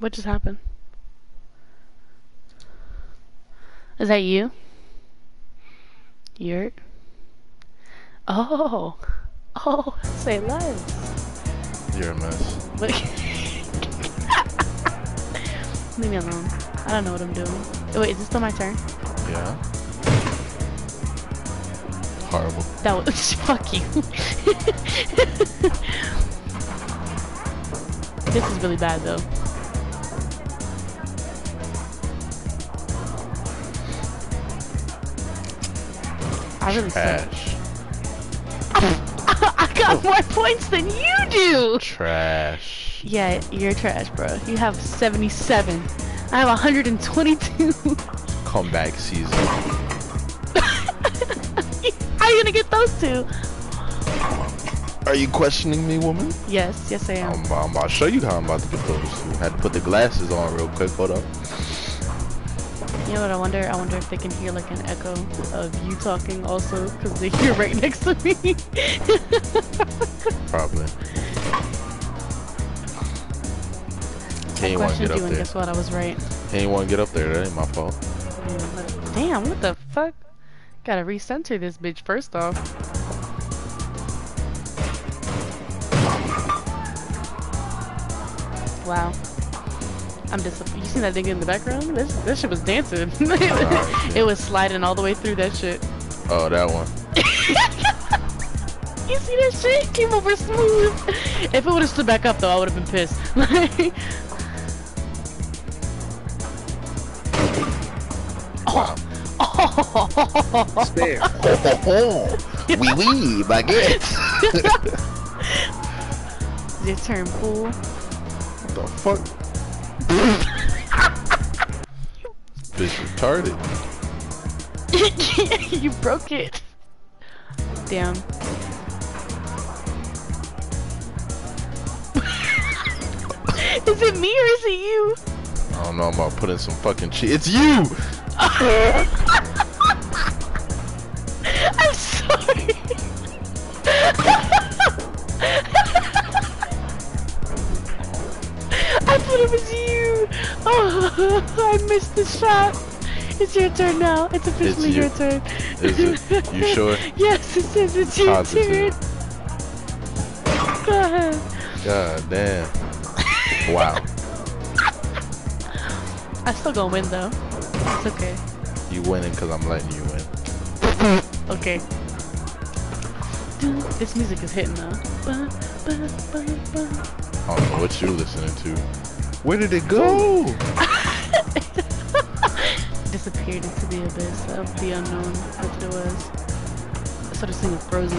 What just happened? Is that you? Yurt? Oh. Oh, say less. You're a mess. Leave me alone. I don't know what I'm doing. Oh, wait, is it still my turn? Yeah. Horrible. That was fuck you. this is really bad though. Trash. I got oh. more points than you do. Trash. Yeah, you're trash, bro. You have 77. I have 122. Comeback season. How are you gonna get those two? Are you questioning me, woman? Yes, yes I am. I'm, I'm about to show you how I'm about to get those two. Had to put the glasses on real quick. Hold up. You know what I wonder? I wonder if they can hear like an echo of you talking also, because they hear right next to me. Probably. He I questioned get up you and there. guess what? I was right. He ain't want to get up there. That ain't my fault. Damn, what the fuck? Gotta recenter this bitch first off. Wow. I'm disappointed. You seen that thing in the background? This, this shit was dancing. it was sliding all the way through that shit. Oh, that one. You see that shit? Came over smooth. If it would have stood back up though, I would have been pissed. Wow. oh. Spare. Ho ho ho! Wee wee, baguette. Your turn, fool. What the fuck? Bitch retarded. you broke it. Damn. is it me or is it you? I don't know. I'm about to put in some fucking cheese. It's you. I missed the shot. It's your turn now. It's officially you. your turn. Is it? You sure? yes, it says it's your Positive. turn. Go ahead. God damn. Wow. I still gonna win though. It's okay. You winning because I'm letting you win. Okay. Dude, This music is hitting though. Ba, ba, ba, ba. I don't know what you listening to. Where did it go? Disappeared into the abyss of the unknown. That's what it was. I started singing Frozen.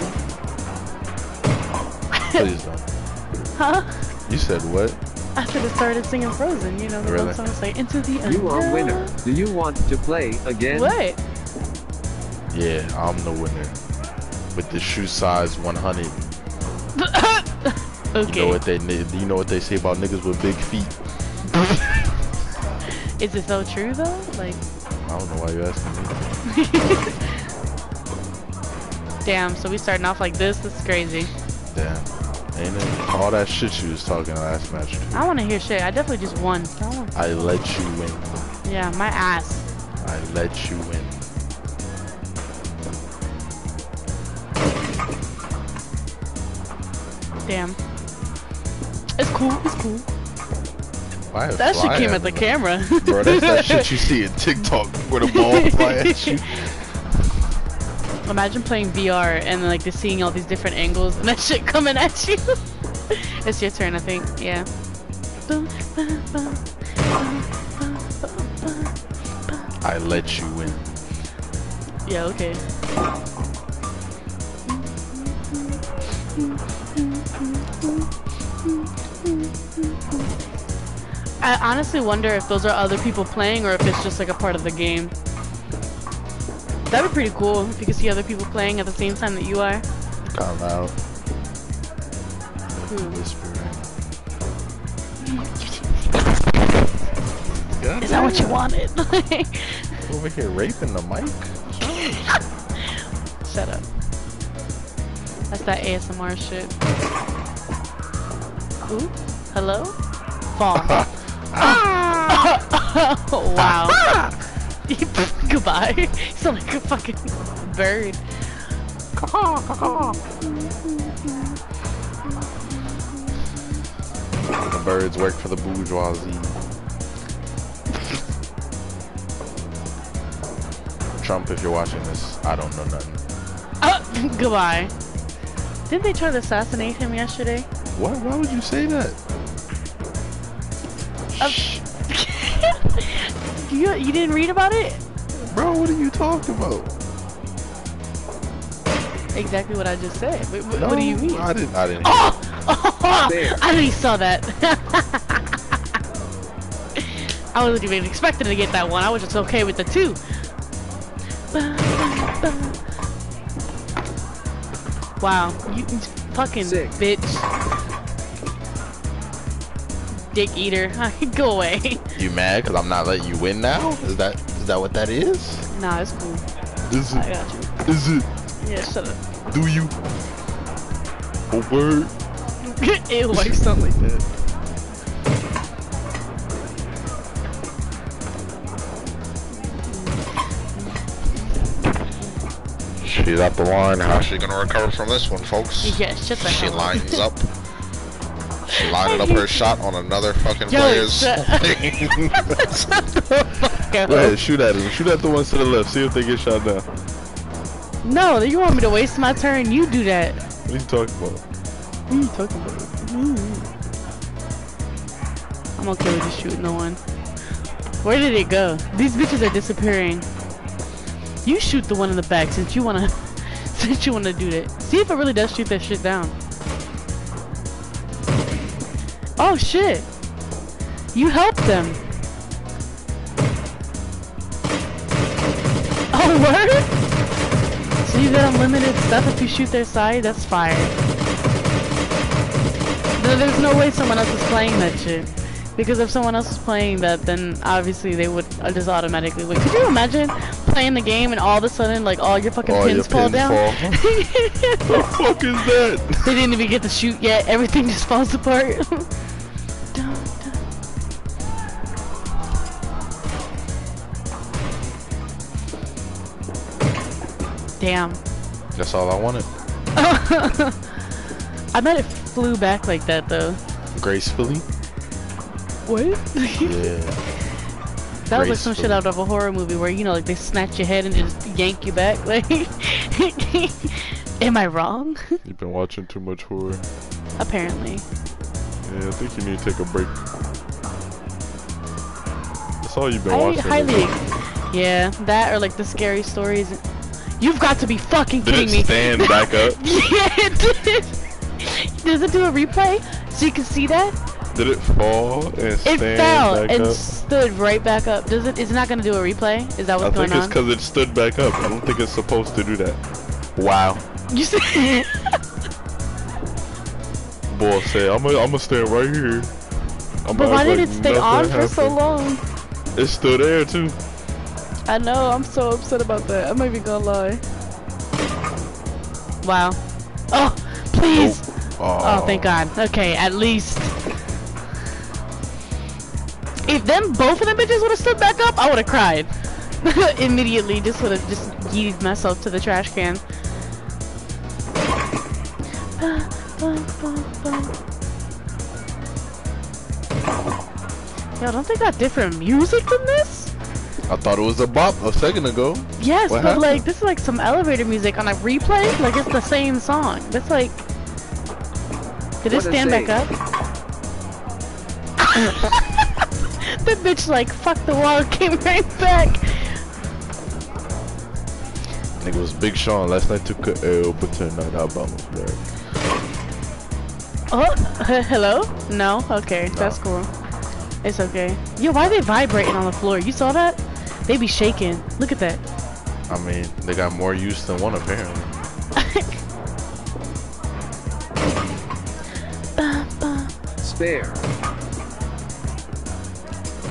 Please don't. Huh? You said what? I should have started singing Frozen. You know the Really? one song is like into the unknown. You are winner. Do you want to play again? What? Yeah, I'm the winner. With the shoe size 100. okay. You know what they ni- you know what they say about niggas with big feet? Is it so true though? Like, I don't know why you're asking me. damn. So we starting off like this. This is crazy. Damn. Ain't it? All that shit you was talking last match. I want to hear shit. I definitely just won. I wanna- I let you win. Yeah, my ass. I let you win. Damn. It's cool. It's cool. That shit came at at the camera. Bro, that's that shit you see in TikTok where the ball fly at you. Imagine playing VR and like just seeing all these different angles and that shit coming at you. it's your turn, I think. Yeah. I let you win. Yeah, okay. I honestly wonder if those are other people playing or if it's just like a part of the game. That'd be pretty cool if you could see other people playing at the same time that you are. Kind of loud. Hmm. Whispering. God Is that what you wanted? Over here raping the mic? Shut up. That's that ASMR shit. Ooh, hello? Fall. oh, wow. Goodbye. You sound like a fucking bird. The birds work for the bourgeoisie. Trump, if you're watching this, I don't know nothing. Uh, goodbye. Didn't they try to assassinate him yesterday? What? Why would you say that? Shh. you you didn't read about it? Bro, what are you talking about? Exactly what I just said. Wait, wh- what do you mean? I didn't. I didn't. Oh! oh, oh There. I already saw that. I wasn't even expecting to get that one. I was just okay with the two. Wow, you you fucking Sick. bitch. Dick eater. Go away. You mad because I'm not letting you win now? Is that is that what that is? nah, it's cool. Is I it? got you. Is it? Yeah, shut up. Do you? A word? Ew, why you sound like that? She's at the line. How's she gonna recover from this one, folks? Yeah, shut the She hell lines up. She lined up her shot on another fucking Yo, player's shut- thing. Go ahead, shoot at him. Shoot at the ones to the left. See if they get shot down. No, you want me to waste my turn? You do that. What are you talking about? What are you talking about? I'm okay with just shooting the one. Where did it go? These bitches are disappearing. You shoot the one in the back since you wanna since you wanna do that. See if it really does shoot that shit down. Oh shit! You helped them. Oh word? So you get unlimited stuff if you shoot their side? That's fire. No, there's no way someone else is playing that shit. Because if someone else is playing that, then obviously they would uh, just automatically win. Could you imagine playing the game and all of a sudden, like, all your fucking All your pins fall pins down? fall. the fuck is that? they didn't even get to shoot yet. Everything just falls apart. Damn. That's all I wanted. I bet it flew back like that though. Gracefully. What? Yeah. That was like some shit out of a horror movie where you know, like they snatch your head and just yank you back. Like, am I wrong? You've been watching too much horror. Apparently. Yeah, I think you need to take a break. That's all you've been I watching. highly, yeah, that or like the scary stories. You've got to be fucking Did kidding it me. stand back up? yeah, it did. Does it do a replay so you can see that? Did it fall and It stand fell back and up? stood right back up. Does it? Is it not gonna do a replay? Is that what's I what's think going it's on? because it stood back up. I don't think it's supposed to do that. Wow. You see? Boy said, I'm gonna I'm stand right here. I'm but why did it stay on for so long? It's still there too. I know, I'm so upset about that. I'm not even gonna lie. Wow. Oh, please! Oh, oh thank God. Okay, at least. If them, both of them bitches would have stood back up, I would have cried. Immediately, just would have just yeeted myself to the trash can. Yo, don't they got different music than this? I thought it was a bop a second ago. Yes, What but happened? like this is like some elevator music on a replay. Like it's the same song. That's like. Did it What a stand back up? the bitch like fuck the wall came right back. Nigga was Big Sean. Last night took a L, but tonight I bounce back. Oh, h- hello? No? Okay, that's cool. It's okay. Yo, why are they vibrating on the floor? You saw that? They be shaking. Look at that. I mean, they got more use than one apparently. Spare.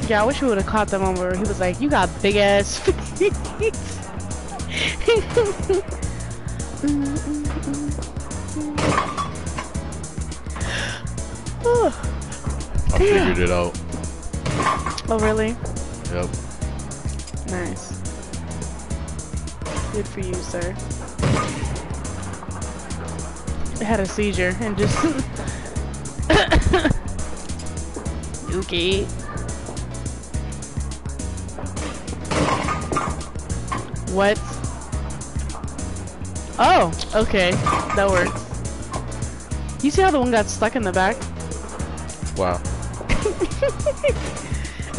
Yeah, I wish we would have caught them on where he was like, "You got big ass feet." I figured it out. Oh, really? Yep. Nice. Good for you, sir. I had a seizure and just. okay. What? Oh, okay. That works. You see how the one got stuck in the back? Wow.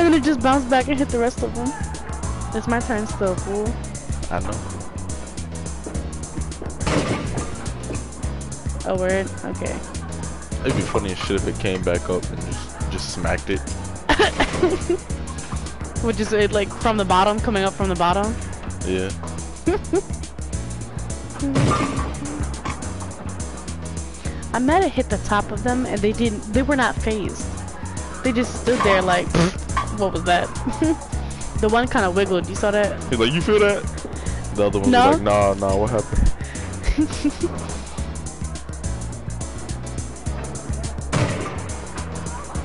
And then it just bounced back and hit the rest of them. It's my turn still, fool. I know. Oh, word? Okay. It'd be funny as shit if it came back up and just just smacked it. Which is it like from the bottom, coming up from the bottom? Yeah. I might have hit the top of them and they didn't, they were not phased. They just stood there like, what was that? the one kind of wiggled, you saw that? He's like, you feel that? The other one No. was like, nah, nah, what happened?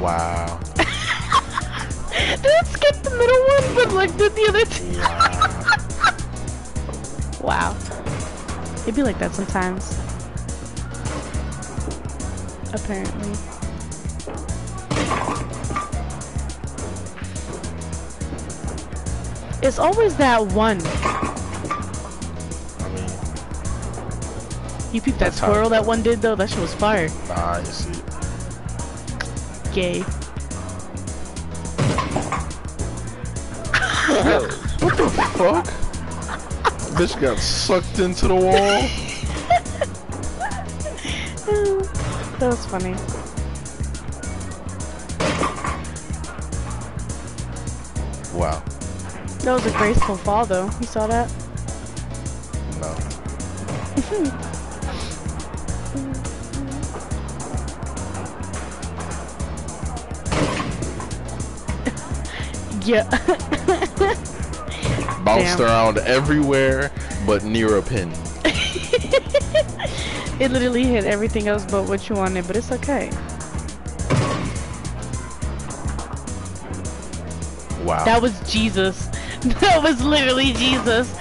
wow. Didn't skip the middle one, but like did the other two. Wow. Wow. It'd be like that sometimes. Apparently. It's always that one. I mean, You peeped that squirrel that one did though? That shit was fire. nah, you see. Gay. What the fuck? Bitch got sucked into the wall. that was funny. That was a graceful fall though. You saw that? No. Yeah. Bounced Damn. around everywhere but near a pin. it literally hit everything else but what you wanted, but it's okay. Wow. That was Jesus. That was literally Jesus.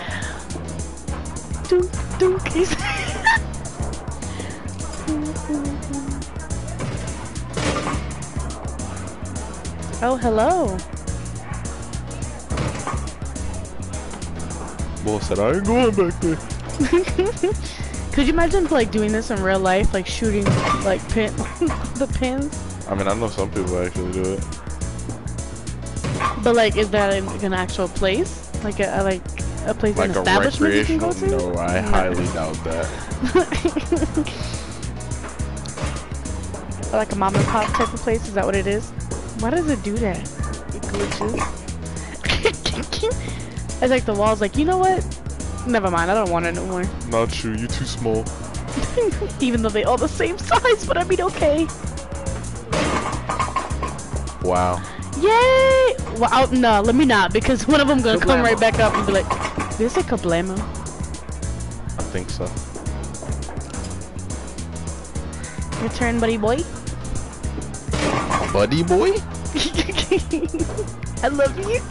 Dunk, dunk. He's- oh, hello. Bull said, I ain't going back there. Could you imagine like doing this in real life, like shooting like pin the pins? I mean, I know some people actually do it. But like, is that in, like, an actual place? Like a, a like a place Like an a establishment you can go to? No, I No. highly doubt that. Like a mom and pop type of place? Is that what it is? Why does it do that? It glitches. it's like the wall's like, you know what? Never mind, I don't want it no more. Not you, you too small. Even though they all the same size, but I mean, okay. Wow. Yay! Well, oh, no, let me not, because one of them gonna come Kablamo. right back up and be like, "This a kablamo." I think so. Your turn, buddy boy. Buddy boy? I love you.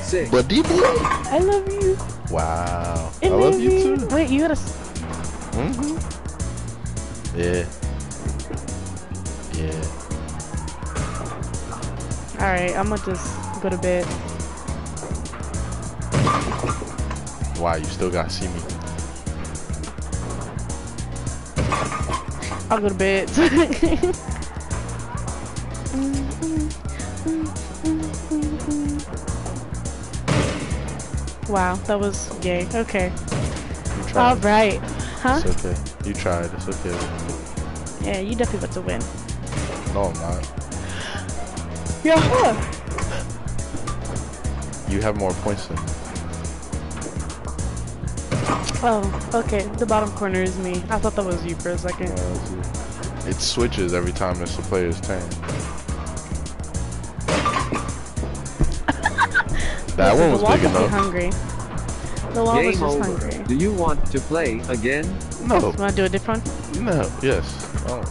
Six. Buddy boy? I love you. Wow. I, I love you too. Wait, you gotta. Mm-hmm. Yeah. Yeah. All right, I'm gonna just go to bed. Wow, you still gotta see me. I'll go to bed. wow, that was gay. Okay. You tried. All right. Huh? It's okay. You tried. It's okay. Yeah, you definitely about to win. No, I'm not. Yeah. You have more points than me. Oh, okay. The bottom corner is me. I thought that was you for a second. Uh, It switches every time it's the player's turn. that Listen, one was the wall big must be enough. hungry. The wall was Game just over. hungry. Do you want to play again? No, Wanna do a different one? no, yes. Oh,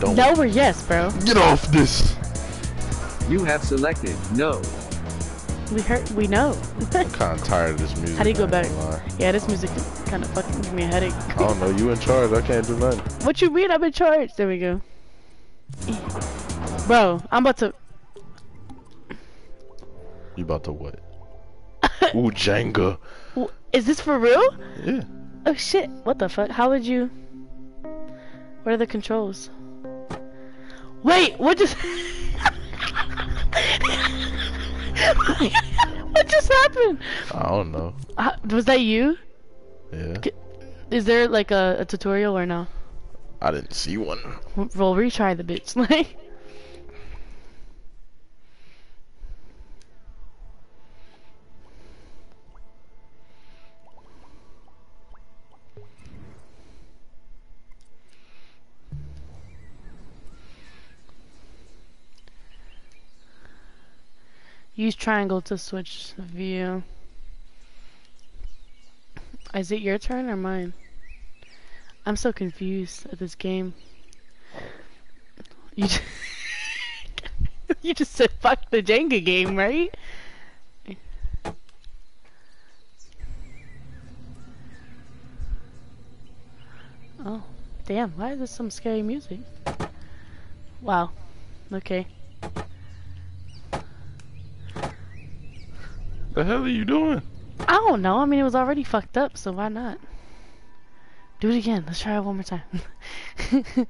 don't. No or yes, bro. Get off this. You have selected no. We heard. We know. I'm kind of tired of this music. How do you go I back? yeah, this music kind of fucking give me a headache. I don't know. You in charge. I can't do nothing. What you mean? I'm in charge. There we go. Bro, I'm about to. You about to what? Ooh, Jenga. Is this for real? Yeah. Oh shit! What the fuck? How would you? What are the controls? Wait, what just? what just happened? I don't know. Uh, was that you? Yeah. Is there like a, a tutorial or no? I didn't see one. We'll retry the bitch. Like, use triangle to switch view. Is it your turn or mine? I'm so confused at this game. You just, you just said fuck the Jenga game, right? Oh, damn, why is this some scary music? Wow, okay. The hell are you doing? I don't know, I mean it was already fucked up, so why not? Do it again, let's try it one more time.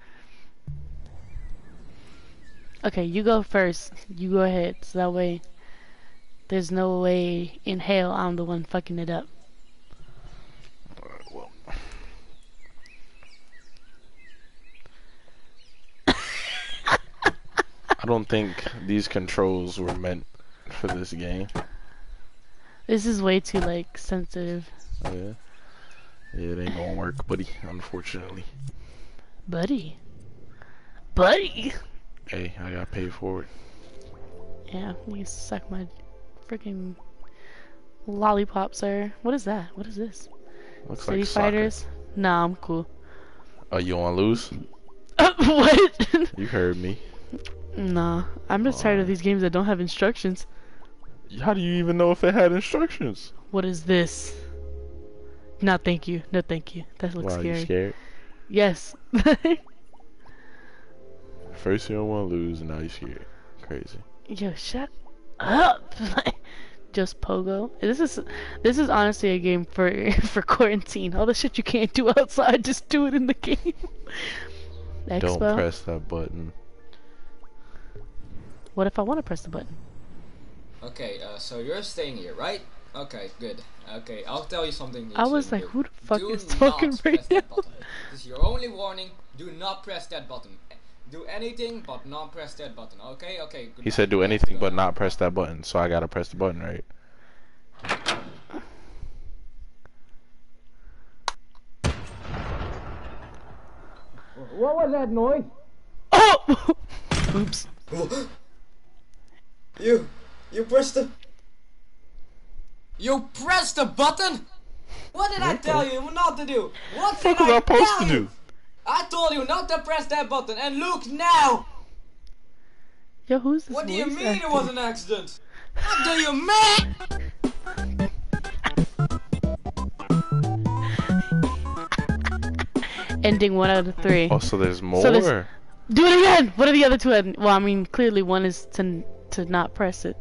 okay, you go first. You go ahead, so that way there's no way in hell I'm the one fucking it up. Alright, well. I don't think these controls were meant for this game. This is way too like sensitive. Oh, yeah. Yeah, it ain't gonna work, buddy, unfortunately. Buddy. Buddy! Hey, I got paid for it. Yeah, you suck my freaking lollipop, sir. What is that? What is this? Looks City like soccer. Fighters? Nah, I'm cool. Oh, you wanna lose? what? You heard me. nah, I'm just tired of these games that don't have instructions. How do you even know if it had instructions? What is this? No, thank you. No, thank you. That looks Why, scary. you scared? Yes. First you don't wanna lose, and now you scared. Crazy. Yo, shut up. Just pogo. This is this is honestly a game for for quarantine. All the shit you can't do outside, just do it in the game. Expo. Don't press that button. What if I want to press the button? Okay, uh, so you're staying here, right? Okay, good. Okay, I'll tell you something. I was like, do. who the fuck Do is talking right now? button. This is your only warning. Do not press that button. Do anything but not press that button. Okay, okay. He goodbye. said do anything but not press that button, so I gotta press the button, right? What was that noise? Oh! Oops. You, you pressed the. You pressed the button. What did I tell you not to do? What did What was I I supposed to do? I told you not to press that button, and look now. Yo, who's this What do you voice mean it was an accident? What do you mean? Ending one out of three. Oh, so there's more. So there's- Do it again! What are the other two? Well, I mean, clearly one is to to not press it.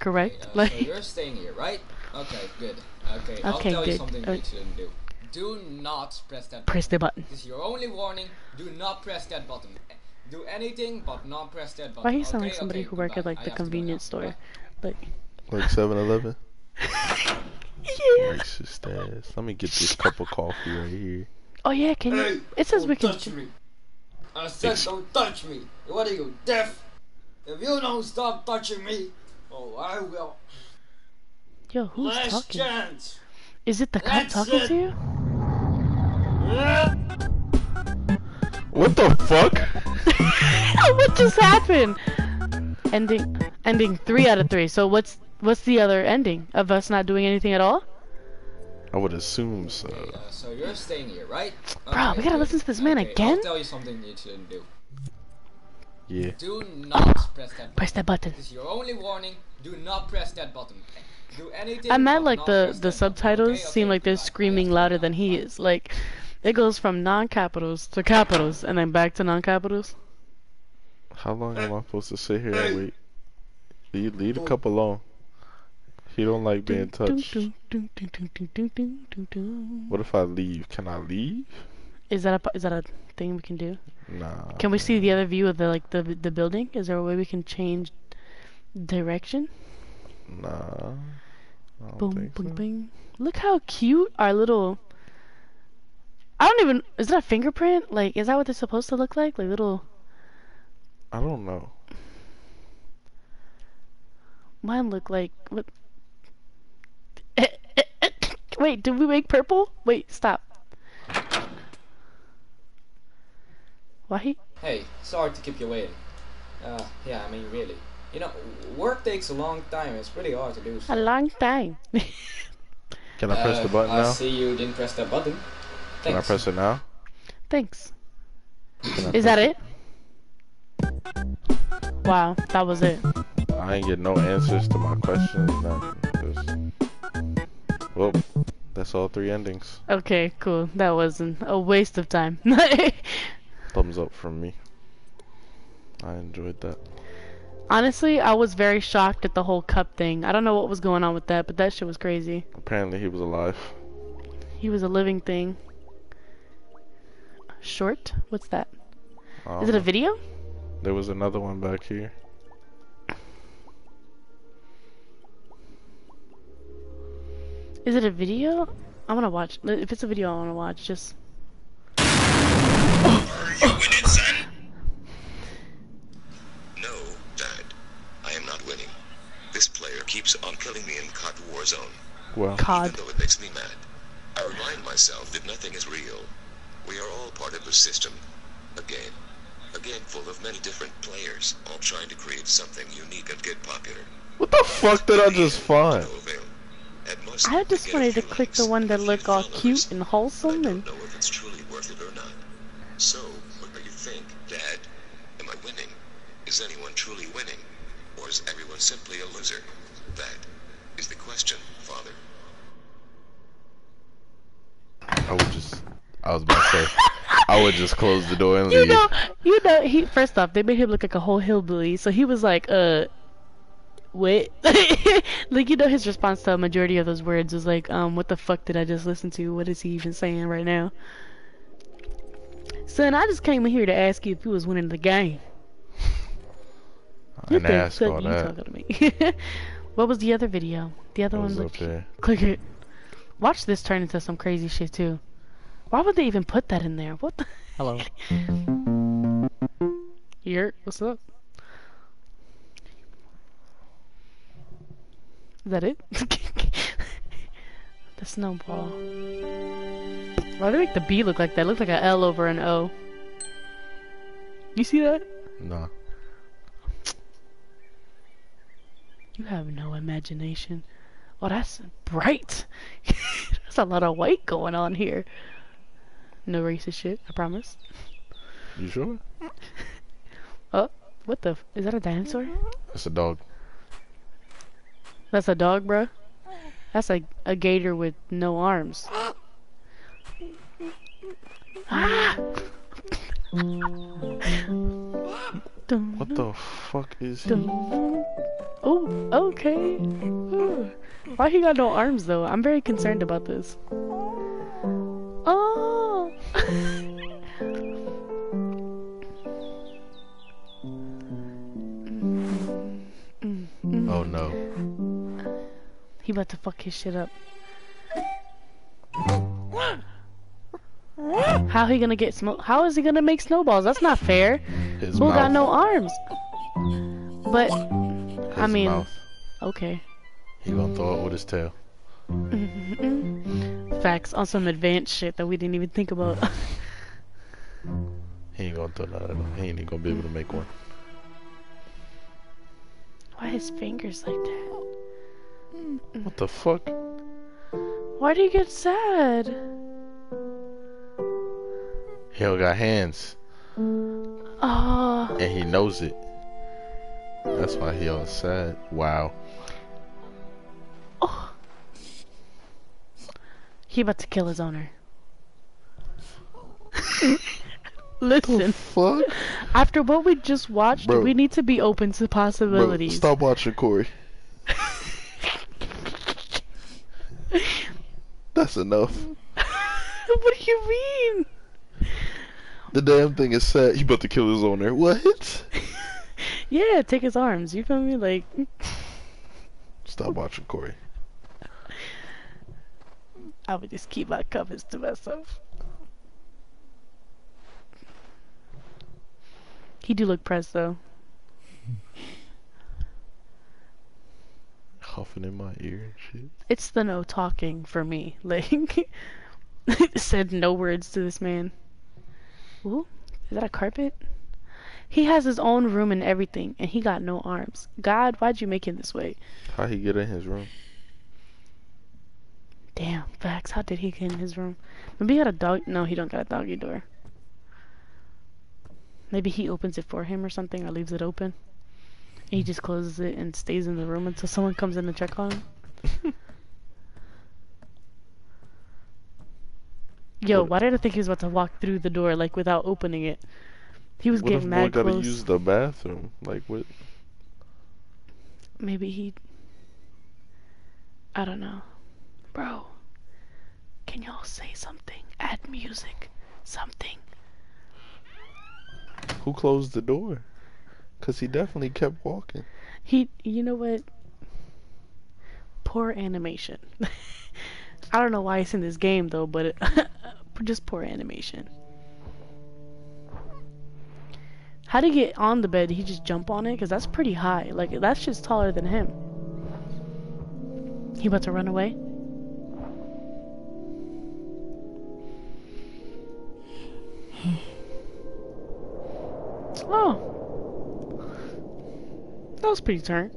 Correct? Uh, like, so you're staying here, right? Okay, good. Okay, I'll Okay, tell you good. something Uh, you shouldn't do. Do not press that button. press the button. This is your only warning. Do not press that button. Do anything but not press that button. Why he sound okay? like somebody okay, who work at like I the have to go convenience store? Like, Like 7-Eleven. yeah. Racist ass. Let me get this cup of coffee right here. Oh yeah, can you? Hey, It says we don't can. touch me. I said Ex- don't touch me. What are you, deaf? If you don't stop touching me, oh, I will. Yo, who's Last talking? chance. Is it the cop That's talking it. to you? What the fuck? what just happened? Ending, ending three out of three. So what's what's the other ending of us not doing anything at all? I would assume so. Uh, so you're staying here, right? Bro, we gotta good. listen to this man Okay, again? I'll tell you something you shouldn't do. Yeah. Do not press that button. Press that button. This is your only warning. Do not press that button. Do anything. I but meant like the the subtitles okay? seem like they're goodbye. screaming louder than he is. Like it goes from non-capitals to capitals and then back to non-capitals. How long am I supposed to sit here and wait? Leave, leave the cup alone. He don't like being touched. What if I leave? Can I leave? Is that a is that a thing we can do? Nah. Can we see the other view of the like the the building? Is there a way we can change direction? Nah. Boom, boom, so. bing. Look how cute our little. I don't even. Is that a fingerprint? Like, is that what they're supposed to look like? Like little. I don't know. Mine look like what? Wait, did we make purple? Wait, stop. Why? Hey, sorry to keep you waiting. Uh, yeah, I mean, really. You know, work takes a long time. It's pretty hard to do. A long time. Can I press Uh, the button I now? see you didn't press that button. Can I press it now? Thanks. Is that it? Wow, that was it. I ain't get no answers to my questions. Nothing. Just... Well, that's all three endings. Okay, cool. That wasn't a waste of time. Thumbs up from me. I enjoyed that. Honestly, I was very shocked at the whole cup thing. I don't know what was going on with that, but that shit was crazy. Apparently he was alive. He was a living thing. Short? What's that? Is it a know. video? There was another one back here. Is it a video? I want to watch. If it's a video, I want to watch. Just. You winning, son? No, Dad. I am not winning. This player keeps on killing me in COD Warzone, Well, COD. even though it makes me mad. I remind myself that nothing is real. We are all part of a system, a game. A game full of many different players, all trying to create something unique and get popular. what the fuck did I just find? No avail. At most, I just wanted to click the one that looked all cute and I wholesome don't and. know Dad? Am I winning? Is anyone truly winning? Or is everyone simply a loser? That is the question, Father. I would just. I was about to say. I would just close the door and You leave. know, you know. He first off, they made him look like a whole hillbilly, so he was like, "Uh, what?" like you know, his response to a majority of those words was like, "Um, what the fuck did I just listen to? What is he even saying right now?" Son, I just came in here to ask you if you was winning the game. I You didn't ask all you that. talking to me? what was the other video? The other one was up looked. there. Click it. Watch this turn into some crazy shit too. Why would they even put that in there? What the? Hello. Here, what's up? Is that it? the snowball. Why do they make the B look like that? It looks like an L over an O. You see that? Nah. You have no imagination. Oh, that's bright. There's a lot of white going on here. No racist shit, I promise. You sure? Oh, what the? f- Is that a dinosaur? That's a dog. That's a dog, bruh. That's a, a gator with no arms. What the fuck is he? Oh, okay. Ooh. Why he got no arms though? I'm very concerned about this. Oh. Oh no. He about to fuck his shit up. How he gonna get smoke? How is he gonna make snowballs? That's not fair. His Who mouth. got no arms? But His I mean, mouth. okay. He gonna throw it with his tail. Mm-hmm. Facts on some advanced shit that we didn't even think about. He ain't gonna throw that. At him. He ain't even gonna be able to make one. Why his fingers like that? What the fuck? Why do you get sad? He don't got hands. Oh, And he knows it. That's why he all sad. Wow. Oh. He about to kill his owner. Listen, Fuck? after what we just watched, Bro. we need to be open to Bro, possibilities. stop watching Corey. That's enough. what do you mean? The damn thing is set. He about to kill his owner. What? Yeah, take his arms. You feel me? Like, Stop watching Corey. I would just keep my comments to myself. He do look pressed though. Huffing in my ear and shit. It's the no talking for me. Like, said no words to this man. Ooh, is that a carpet? He has his own room and everything, and he got no arms. God, why'd you make him this way? How he get in his room? Damn, facts. How did he get in his room? Maybe he got a dog. No, he don't got a doggy door. Maybe he opens it for him or something, or leaves it open. He just closes it and stays in the room until someone comes in to check on him. Yo, why did I think he was about to walk through the door like without opening it? He was What if getting boy mad gotta use the bathroom? Like what? Maybe he. I don't know. Bro, can y'all say something? Add music. Something. Who closed the door? Cause he definitely kept walking. He, you know what? Poor animation. I don't know why it's in this game though, but it, just poor animation. How to get on the bed? Did he just jump on it? Cause that's pretty high. Like that's just taller than him. He about to run away? Oh. That was pretty turn.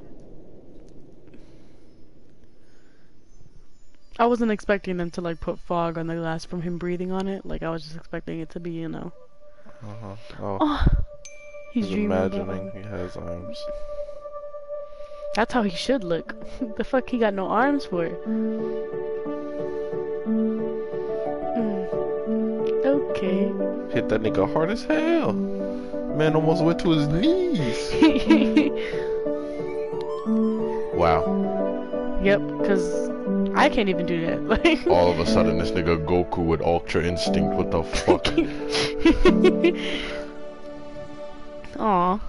I wasn't expecting them to like put fog on the glass from him breathing on it. Like I was just expecting it to be, you know. Uh huh. Oh, Oh, he's, he's dreaming imagining he has arms. That's how he should look. the fuck he got no arms for? Mm. Okay. Hit that nigga hard as hell. Man almost went to his knees. Wow. yep, because I can't even do that. Like. All of a sudden, this nigga Goku with Ultra Instinct. What the fuck? Aw.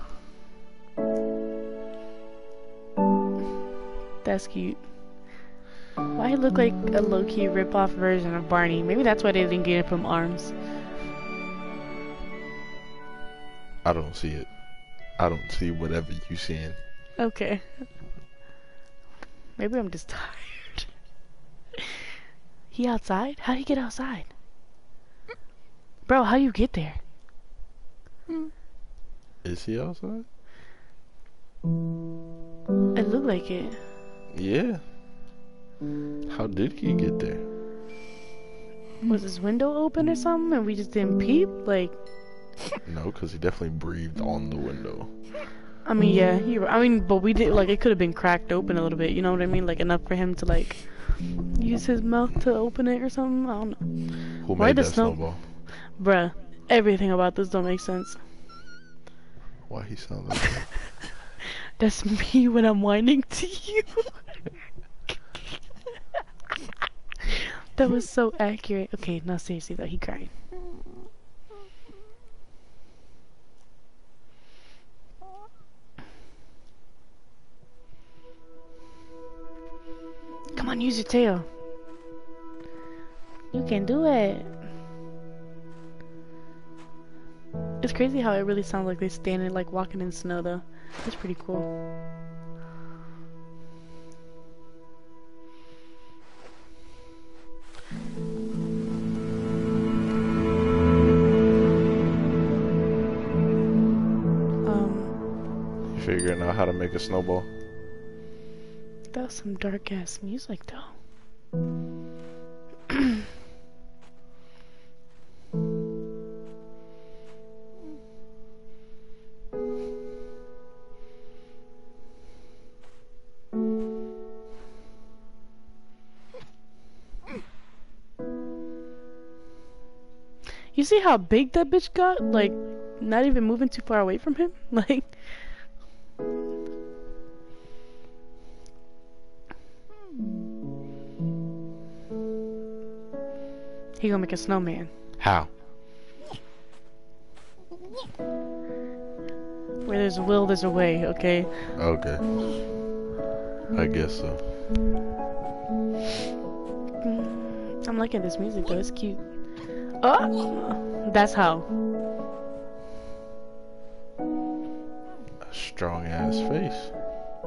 That's cute. Why he look like a low-key rip-off version of Barney? Maybe that's why they didn't get him arms. I don't see it. I don't see whatever you seeing. Okay. Maybe I'm just tired. He outside? How'd he get outside? Bro, how you get there? Is he outside? It looked like it. Yeah. How did he get there? Was his window open or something and we just didn't peep? Like, No, because he definitely breathed on the window. I mean, yeah, you. I mean, but we did like it could have been cracked open a little bit. You know what I mean? Like enough for him to like use his mouth to open it or something. I don't know, Who Why made that snow- snowball? bruh. Everything about this don't make sense. Why he sound like that? That's me when I'm whining to you. that was so accurate. Okay, now seriously though, he cried. On, use your tail. You can do it. It's crazy how it really sounds like they're standing, like walking in snow, though. That's pretty cool. Um, figuring out how to make a snowball? That was some dark ass music though. You see how big that bitch got? Like, not even moving too far away from him? Like, He gonna make a snowman. How? Where there's a will, there's a way, okay? Okay. I guess so. I'm liking this music though, it's cute. Oh! That's how. A strong ass face.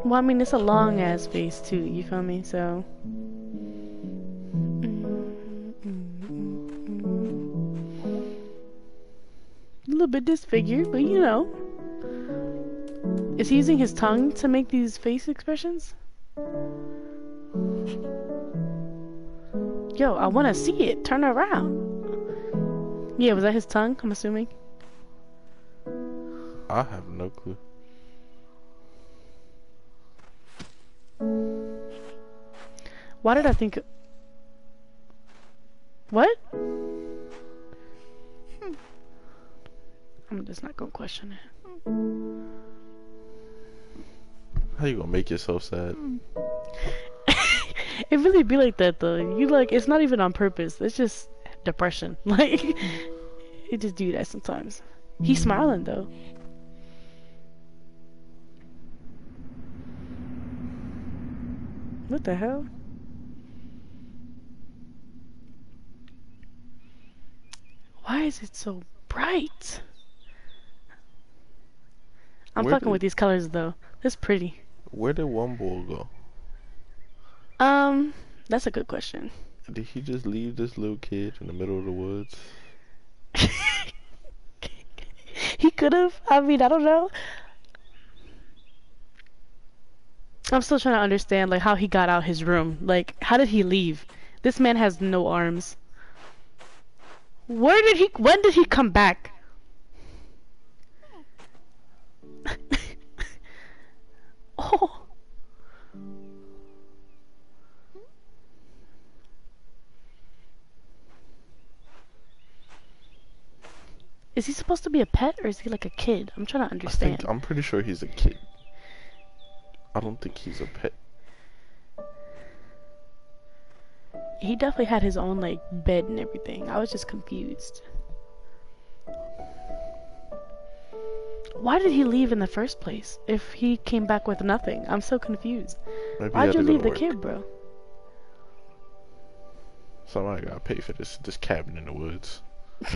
Well, I mean, it's a long ass face too, you feel me? So. Little bit disfigured, but you know. Is he using his tongue to make these face expressions? Yo, I want to see it. Turn around. Yeah, was that his tongue? I'm assuming. I have no clue. Why did I think? What? I'm just not gonna question it. How you gonna make yourself sad? It really be like that though. You like, it's not even on purpose. It's just depression. Like, it just do that sometimes. He's smiling though. What the hell? Why is it so bright? I'm Where fucking did- with these colors though. It's pretty. Where did bull go? Um, that's a good question. Did he just leave this little kid in the middle of the woods? he could have. I mean, I don't know. I'm still trying to understand like how he got out his room. Like, how did he leave? This man has no arms. Where did he? When did he come back? oh. Is he supposed to be a pet or is he like a kid? I'm trying to understand. I think I'm pretty sure he's a kid. I don't think he's a pet. He definitely had his own like bed and everything. I was just confused. Why did he leave in the first place if he came back with nothing? I'm so confused. Maybe Why'd you leave the work. kid, bro? Somebody gotta pay for this this cabin in the woods.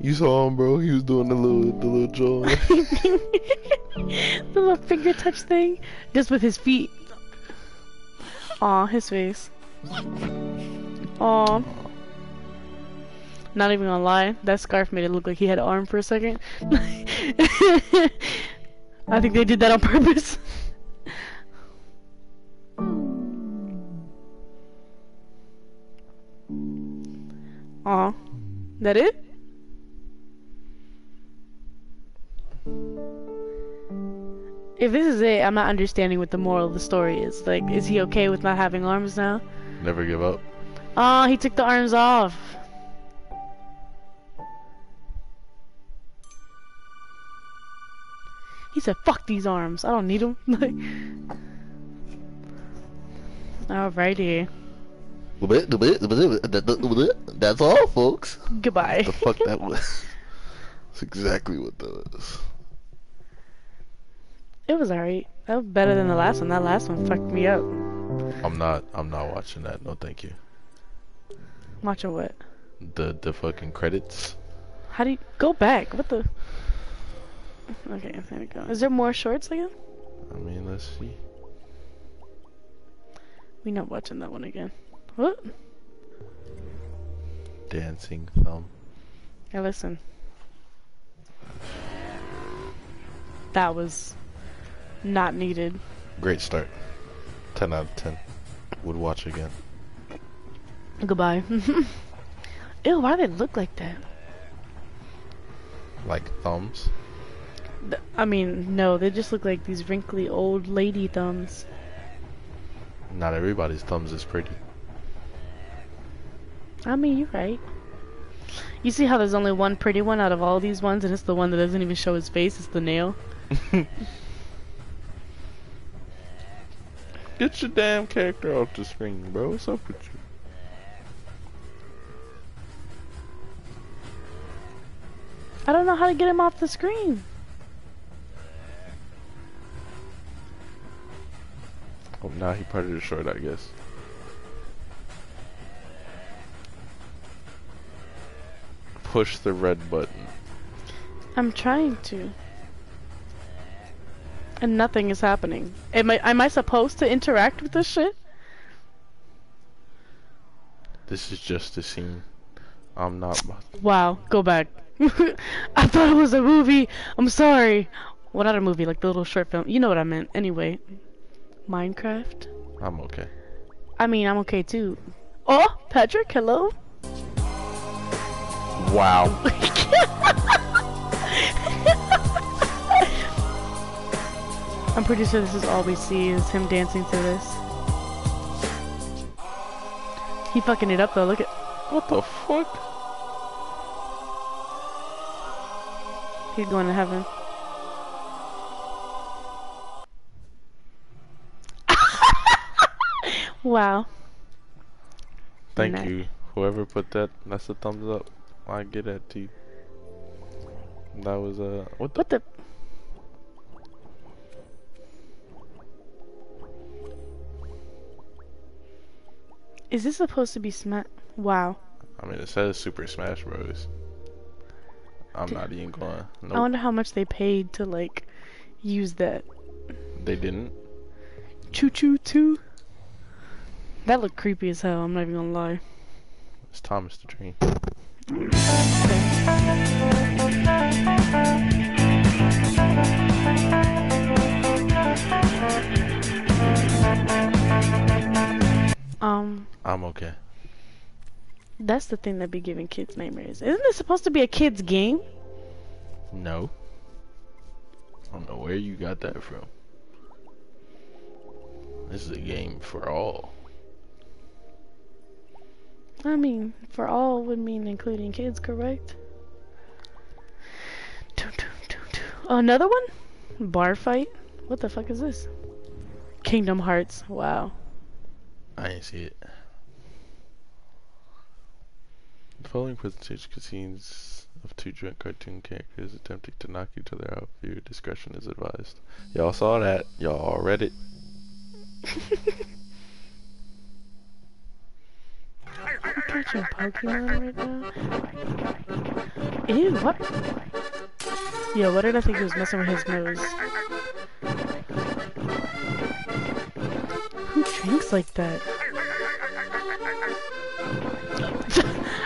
you saw him, bro. He was doing the little the little jaw. the little finger touch thing, just with his feet. Aw, his face. Aw. Not even gonna lie, that scarf made it look like he had an arm for a second. I think they did that on purpose. Aw. That it? If this is it, I'm not understanding what the moral of the story is. Like, is he okay with not having arms now? Never give up. Oh, he took the arms off. He said, fuck these arms. I don't need them. Alrighty. That's all, folks. Goodbye. The fuck that was. That's exactly what that was. It was alright. That was better than the last one. That last one fucked me up. I'm not. I'm not watching that. No, thank you. Watching what? The the fucking credits. How do you go back? What the? Okay, there we go. Is there more shorts again? I mean, let's see. We not watching that one again. What? Dancing thumb. Yeah, listen. That was not needed. Great start. Ten out of ten. Would watch again. Goodbye. Ew, why do they look like that? Like thumbs. I mean, no, they just look like these wrinkly old lady thumbs. Not everybody's thumbs is pretty. I mean, you're right. You see how there's only one pretty one out of all these ones, and it's the one that doesn't even show his face. It's the nail. Get your damn character off the screen, bro. What's up with you? I don't know how to get him off the screen. Oh, now he it short, I guess. Push the red button. I'm trying to. And nothing is happening. Am I, am I supposed to interact with this shit? This is just a scene. I'm not. Wow, go back. I thought it was a movie. I'm sorry. Well, not a movie, like the little short film. You know what I meant. Anyway. Minecraft? I'm okay. I mean, I'm okay too. Oh, Patrick, hello? Wow. I'm pretty sure this is all we see is him dancing to this. He fucking it up though, look at- what the fuck? He's going to heaven. Wow. Thank Nice. you. Whoever put that, that's a thumbs up. I get that to you. That was uh what the What the? Is this supposed to be smack? Wow. I mean it says Super Smash Bros. I'm not even going. I wonder how much they paid to like use that. They didn't. Choo choo choo. That looked creepy as hell. I'm not even gonna lie. It's Thomas the Train. Um, I'm okay. that's the thing that be giving kids nightmares. Isn't this supposed to be a kids game? No. I don't know where you got that from. This is a game for all. I mean, for all would mean including kids, correct? Another one? Bar fight? What the fuck is this? Kingdom Hearts. Wow. I didn't see it. The following presentation contains of two drunk cartoon characters attempting to knock each other out. Viewer discretion is advised. Y'all saw that. Y'all all read it. catching Pokemon right now? Ew, what? Yo, what did I think he was messing with his nose? Who drinks like that?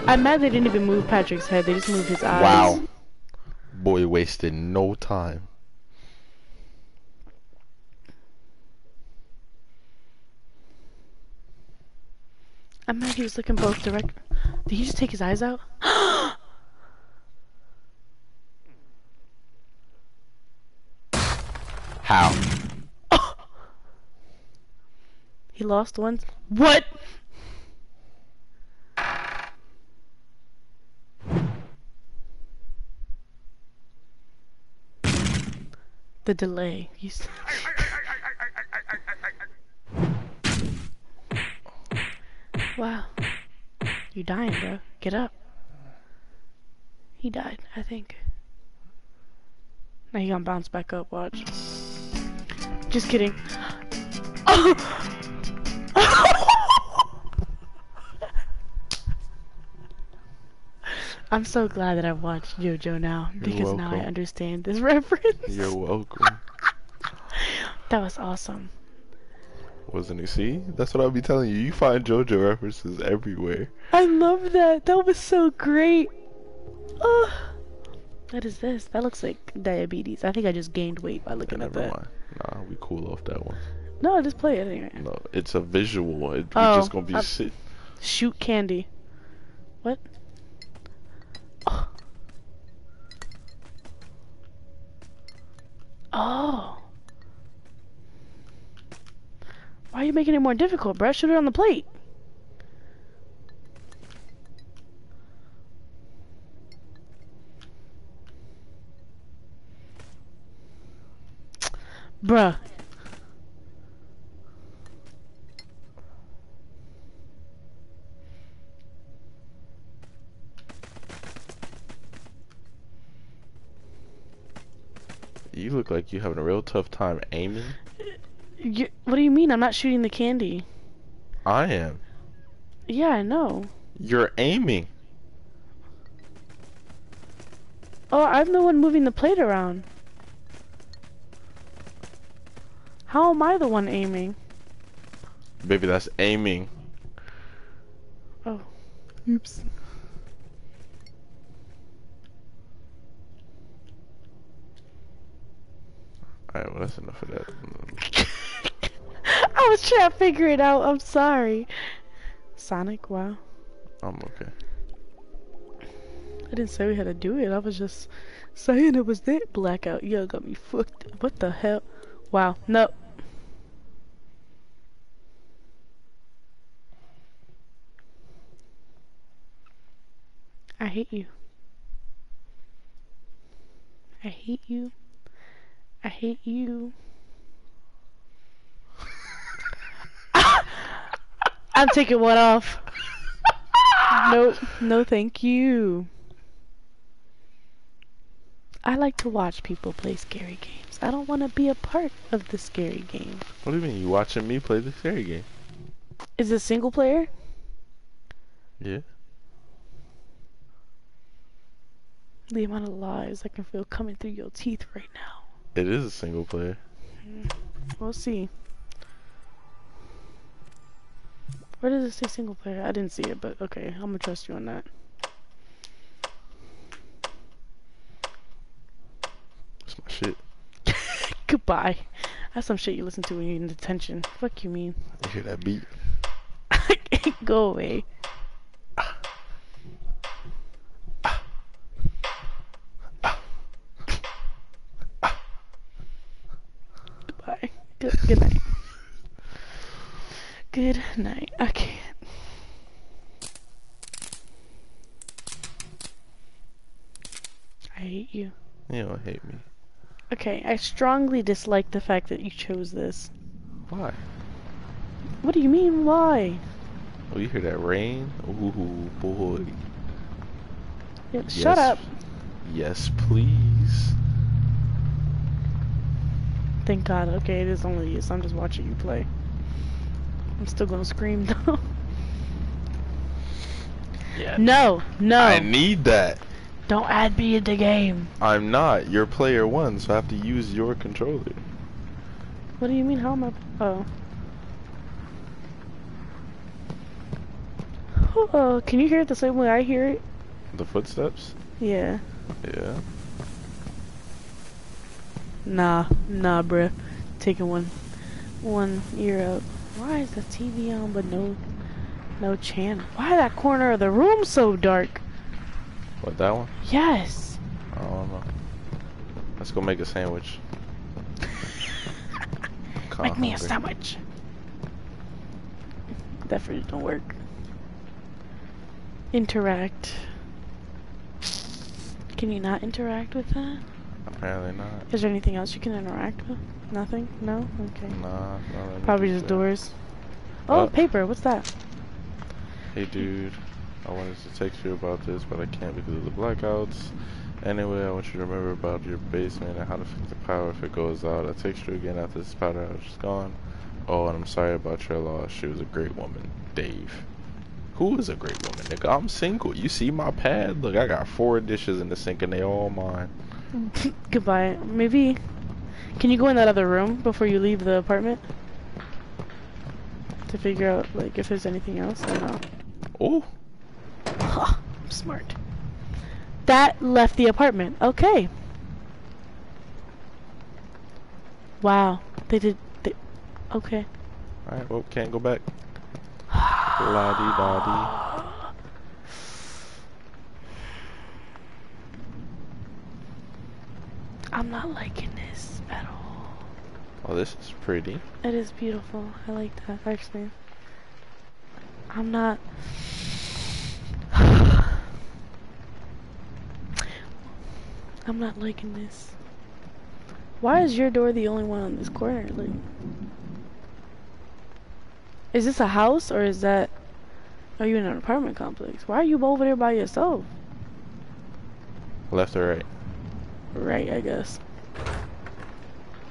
I'm mad they didn't even move Patrick's head, they just moved his eyes. Wow. Boy wasted no time. I'm mad he was looking both direct. Did he just take his eyes out? How? He lost one. What? The delay. You wow. You dying, bro. Get up. He died, I think. Now he gonna bounce back up, watch. Just kidding. Oh! I'm so glad that I've watched JoJo now because now I understand this reference. You're welcome. that was awesome. Wasn't it? See? That's what I'll be telling you. You find JoJo references everywhere. I love that. That was so great. Oh, what is this? That looks like diabetes. I think I just gained weight by looking at Never that. mind. Nah, we cool off that one. No, just play it anyway. No, it's a visual. It, Oh, just gonna be sit. Shoot candy. What? Oh. Oh. Why are you making it more difficult, bro? Shoot it on the plate. Bruh. You look like you're having a real tough time aiming. You, what do you mean? I'm not shooting the candy. I am. Yeah, I know. You're aiming. Oh, I'm the one moving the plate around. How am I the one aiming? Baby, that's aiming. Oh. Oops. Alright, well, that's enough of that. I was trying to figure it out. I'm sorry. Sonic, wow. I'm okay. I didn't say we had to do it. I was just saying it was that blackout. Yo, got me fucked. What the hell? Wow. No. I hate you. I hate you. I hate you. I'm taking one off. nope. no, thank you. I like to watch people play scary games. I don't want to be a part of the scary game. What do you mean? You watching me play the scary game? Is it single player? Yeah. The amount of lies I can feel coming through your teeth right now. It is a single player. We'll see. Where does it say single player? I didn't see it, but okay, I'm gonna trust you on that. That's my shit. Goodbye. That's some shit you listen to when you're in detention. Fuck you mean? You hear that beat? Go away. Goodbye. Good, good night. Good night. I can't. I hate you. You don't hate me. Okay, I strongly dislike the fact that you chose this. Why? What do you mean, why? Oh, you hear that rain? Ooh, boy. Yeah, Shut up. Yes, please. Thank God. Okay, it is only you, so I'm just watching you play. I'm still gonna scream though. Yeah. no, no. I need that. Don't add me in the game. I'm not. You're player one, so I have to use your controller. What do you mean? How am I? Oh. Oh, can you hear it the same way I hear it? The footsteps? Yeah. Yeah. Nah, nah, bruh. Taking one, one ear out. Why is the TV on but no, no channel? Why that corner of the room so dark? What, that one? Yes. I don't know. Let's go make a sandwich. Make me a sandwich. That fridge don't work. Interact. Can you not interact with that? Apparently not. Is there anything else you can interact with? Nothing? No? Okay. Nah, not Probably just that. doors. Oh, Uh, paper. What's that? Hey dude, I wanted to text you about this, but I can't because of the blackouts. Anyway, I want you to remember about your basement and how to fix the power if it goes out. I text you again after this power outage is gone. Oh, and I'm sorry about your loss. She was a great woman, Dave. Who is a great woman, nigga? I'm single. You see my pad? Look, I got four dishes in the sink and they all mine. Goodbye. Maybe. Can you go in that other room before you leave the apartment? To figure out, like, if there's anything else? Don't know. Oh, I'm smart. That left the apartment. Okay. Wow. They did. They, okay. alright, well, can't go back. La di da di. I'm not liking this. Oh, this is pretty. It is beautiful. I like that, actually. I'm not. I'm not liking this. Why is your door the only one on this corner? Like, is this a house or is that? Are you in an apartment complex? Why are you over there by yourself? Left or right? Right, I guess.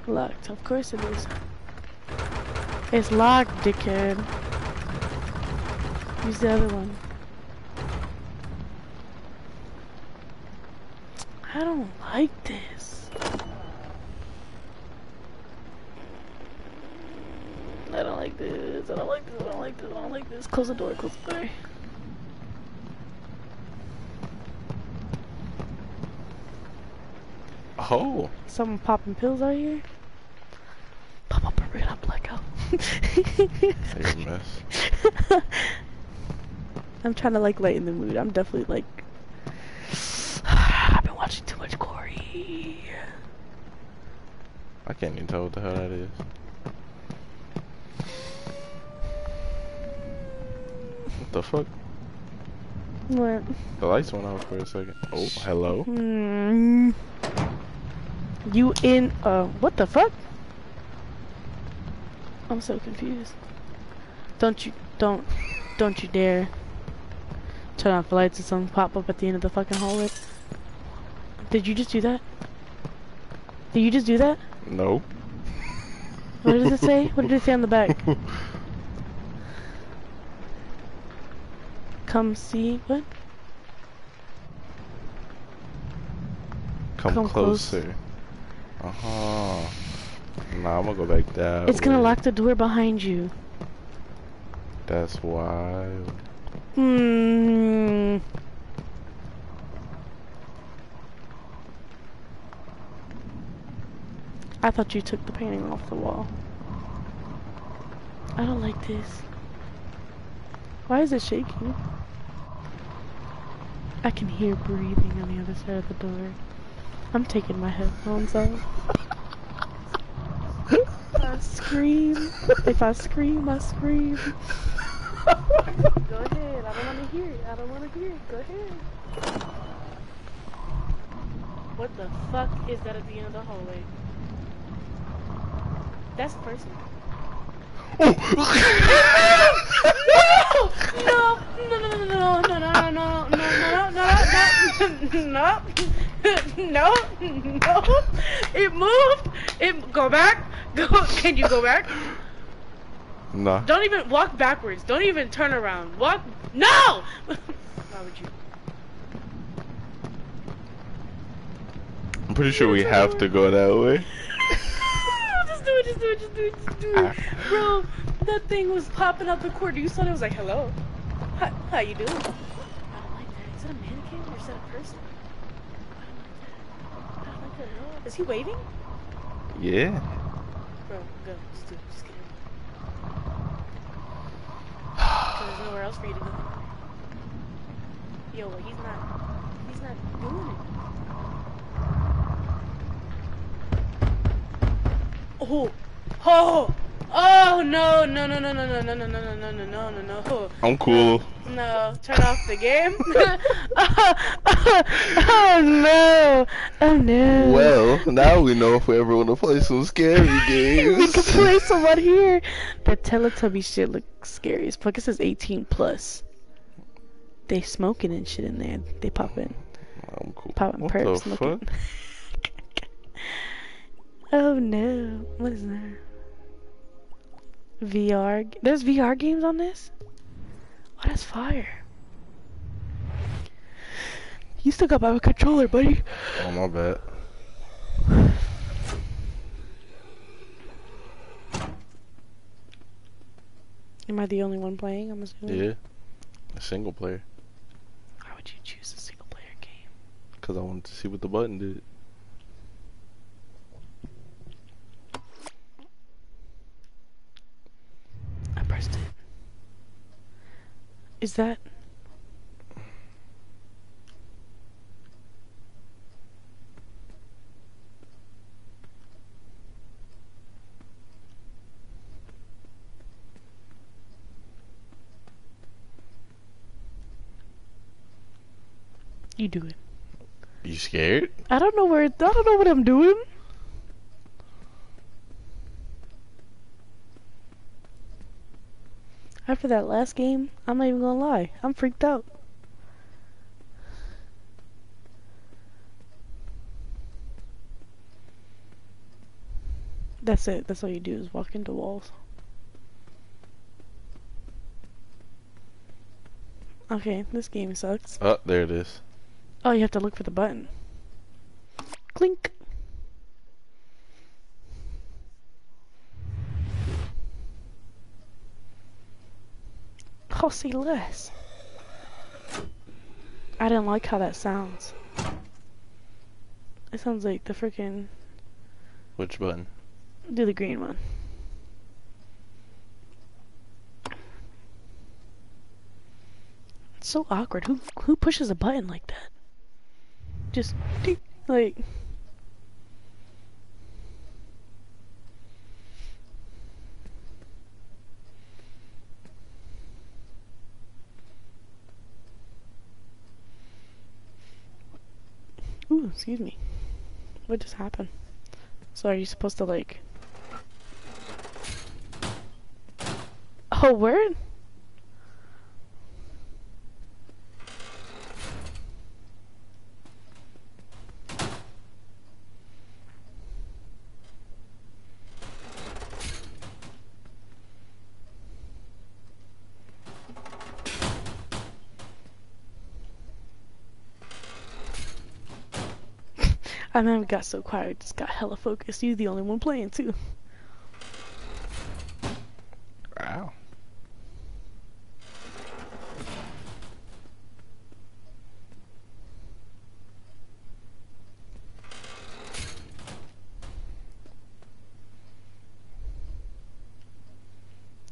Locked. Of course it is. It's locked, dickhead. Use the other one. I don't like this. I don't like this. I don't like this. I don't like this. I don't like this. Close the door. Close the door. Oh, Someone popping pills out here? Pop up a red hot blackout. you're a mess. I'm trying to like lighten the mood. I'm definitely like I've been watching too much Corey. I can't even tell what the hell that is. What the fuck? What? The lights went off for a second. Oh, hello. Hmm. You in uh what the fuck? I'm so confused. Don't you don't don't you dare turn off the lights and something pop up at the end of the fucking hallway. Did you just do that? Did you just do that? No. What does it say? What did it say on the back? Come see what? Come, Come close. closer. Uh huh. Nah, I'm gonna go back that It's gonna lock the door behind you. That's wild. Hmm. I thought you took the painting off the wall. I don't like this. Why is it shaking? I can hear breathing on the other side of the door. I'm taking my headphones off. I scream. If I scream, I scream. Go ahead. I don't want to hear it. I don't want to hear it. Go ahead. What the fuck is that at the end of the hallway? That's the person. no! No! No! No! No! No! No! No! No! No! No! No! No! No! No! It moved. It go back. Go. Can you go back? Nah. Don't even walk backwards. Don't even turn around. Walk. No! Why would you? I'm pretty sure we have to go that way. just do it. Just do it. Just do it. Just do it. Ah. Bro, that thing was popping out the corner. You saw it. It was like, hello. How, how you doing? I don't like that. Is that a mannequin or is that a person? I don't like that. I don't like that at all. Is he waving? Yeah. Bro, go. Just do it. Just get. 'Cause there's nowhere else for you to go. Yo, he's not. He's not doing it. Oh, oh, oh no, no, no, no, no, no, no, no, no, no, no, no, no, no, no. I'm cool. No, turn off the game. oh, oh, oh no, oh no. Well, now we know if we ever want to play some scary games. we can play someone here. That Teletubby shit looks scary as fuck. It says 18 plus. They smoking and shit in there. They popping, I'm cool. popping What perps, the smoking. fuck? oh no, what is that? VR. There's VR games on this. Oh, that's fire. You still got my controller, buddy. Oh my bad. Am I the only one playing? I'm assuming. Yeah. A single player. Why would you choose a single player game? Cause I wanted to see what the button did. I pressed it. Is that? You do it. You scared? I don't know where. I don't know what I'm doing. After that last game, I'm not even gonna lie. I'm freaked out. That's it. That's all you do is walk into walls. Okay, this game sucks. Oh, there it is. Oh, you have to look for the button. Clink. See less. I didn't like how that sounds. It sounds like the freaking Which button? do the green one. It's so awkward. Who who pushes a button like that? Just like Ooh, excuse me. What just happened? So are you supposed to like Oh, word? I mean, we got so quiet, just got hella focused. You the only one playing too. Wow.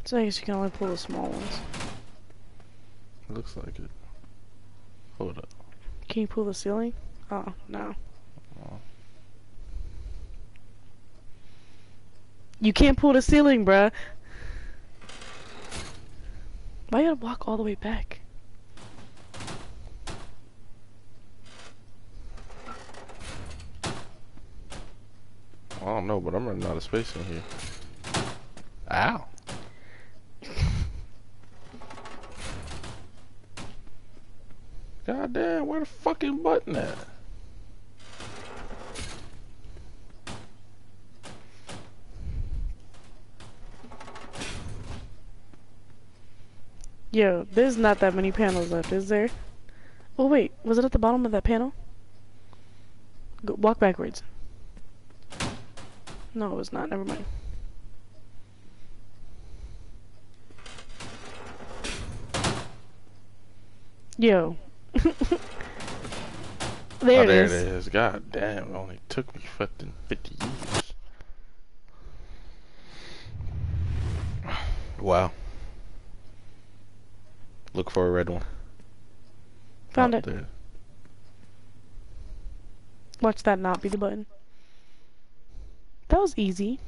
So I guess you can only pull the small ones. Looks like it. Hold up. Can you pull the ceiling? Oh, no. Oh. You can't pull the ceiling, bruh. Why you gotta walk all the way back? I don't know, but I'm running out of space in here. Ow. God damn, where the fucking button at? Yo, there's not that many panels left, is there? Oh wait, was it at the bottom of that panel? Go, walk backwards. No, it was not. Never mind. Yo. there, oh, it there is. it is. God damn, it only took me fucking 50 years. Wow. Look for a red one. Found it. there. Watch that not be the button. That was easy.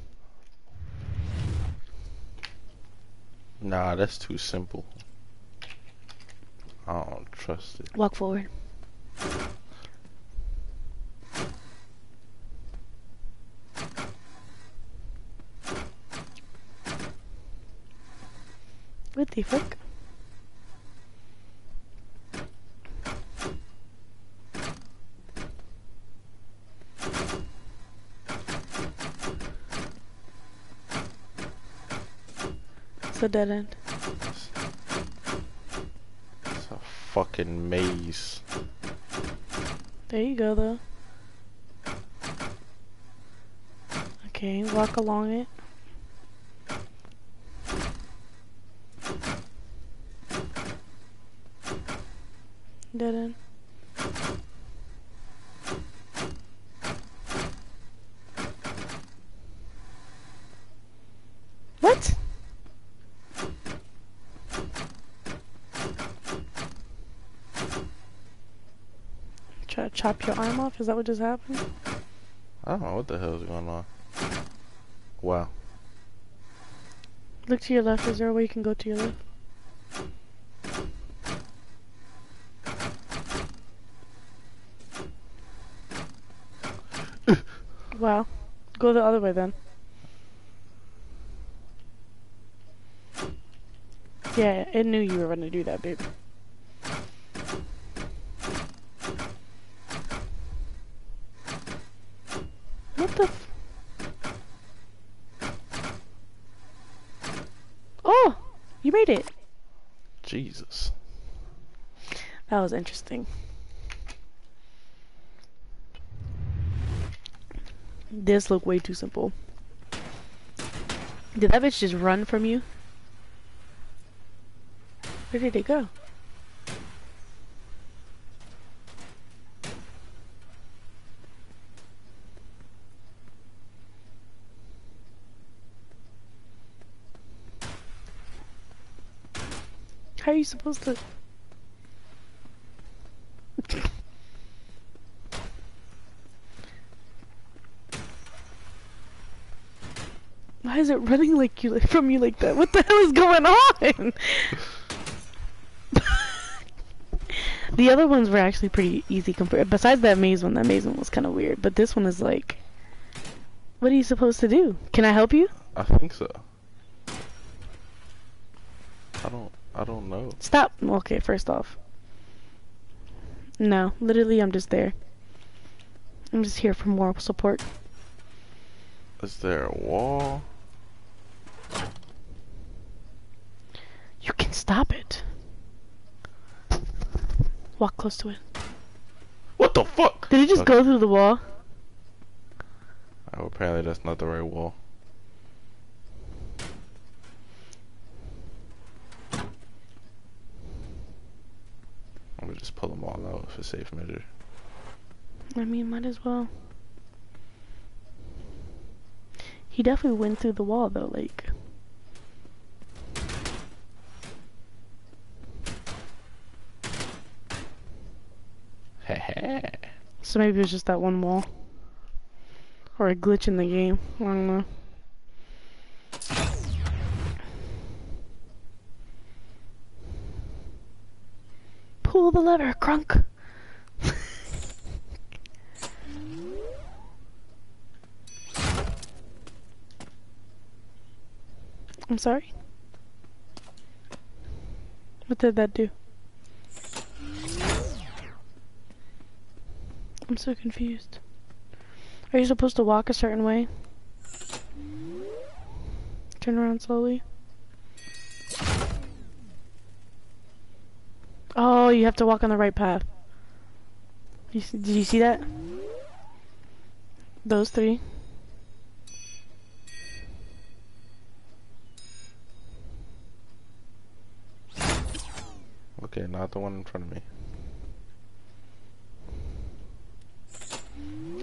Nah, that's too simple. I don't trust it. Walk forward. What the fuck? It's a dead end. It's a fucking maze. There you go, though. Okay, walk along it. Dead end. What? Try to chop your arm off? Is that what just happened? I don't know what the hell is going on. Wow. Look to your left. Is there a way you can go to your left? wow. Go the other way then. Yeah, it knew you were gonna do that, babe. What the? F oh, it. Jesus. That was interesting. This looked way too simple. Did that bitch just run from you? Where did it go? You supposed to? Why is it running like you like, from you like that? What the hell is going on? the other ones were actually pretty easy compared. Besides that maze one, that maze one was kind of weird. But this one is like, what are you supposed to do? Can I help you? I think so. I don't. I don't know. Stop. Okay, first off. No, literally, I'm just there. I'm just here for moral support. Is there a wall? You can stop it. Walk close to it. What the fuck? Did it just Okay. go through the wall? Oh, apparently that's not the right wall. I'm gonna just pull them all out for safe measure. I mean, might as well. He definitely went through the wall, though, like. So maybe it was just that one wall. Or a glitch in the game. I don't know. Pull the lever, Kronk. I'm sorry. What did that do? I'm so confused. Are you supposed to walk a certain way? Turn around slowly. Oh, you have to walk on the right path. You, did you see that? Those three. Okay, not the one in front of me.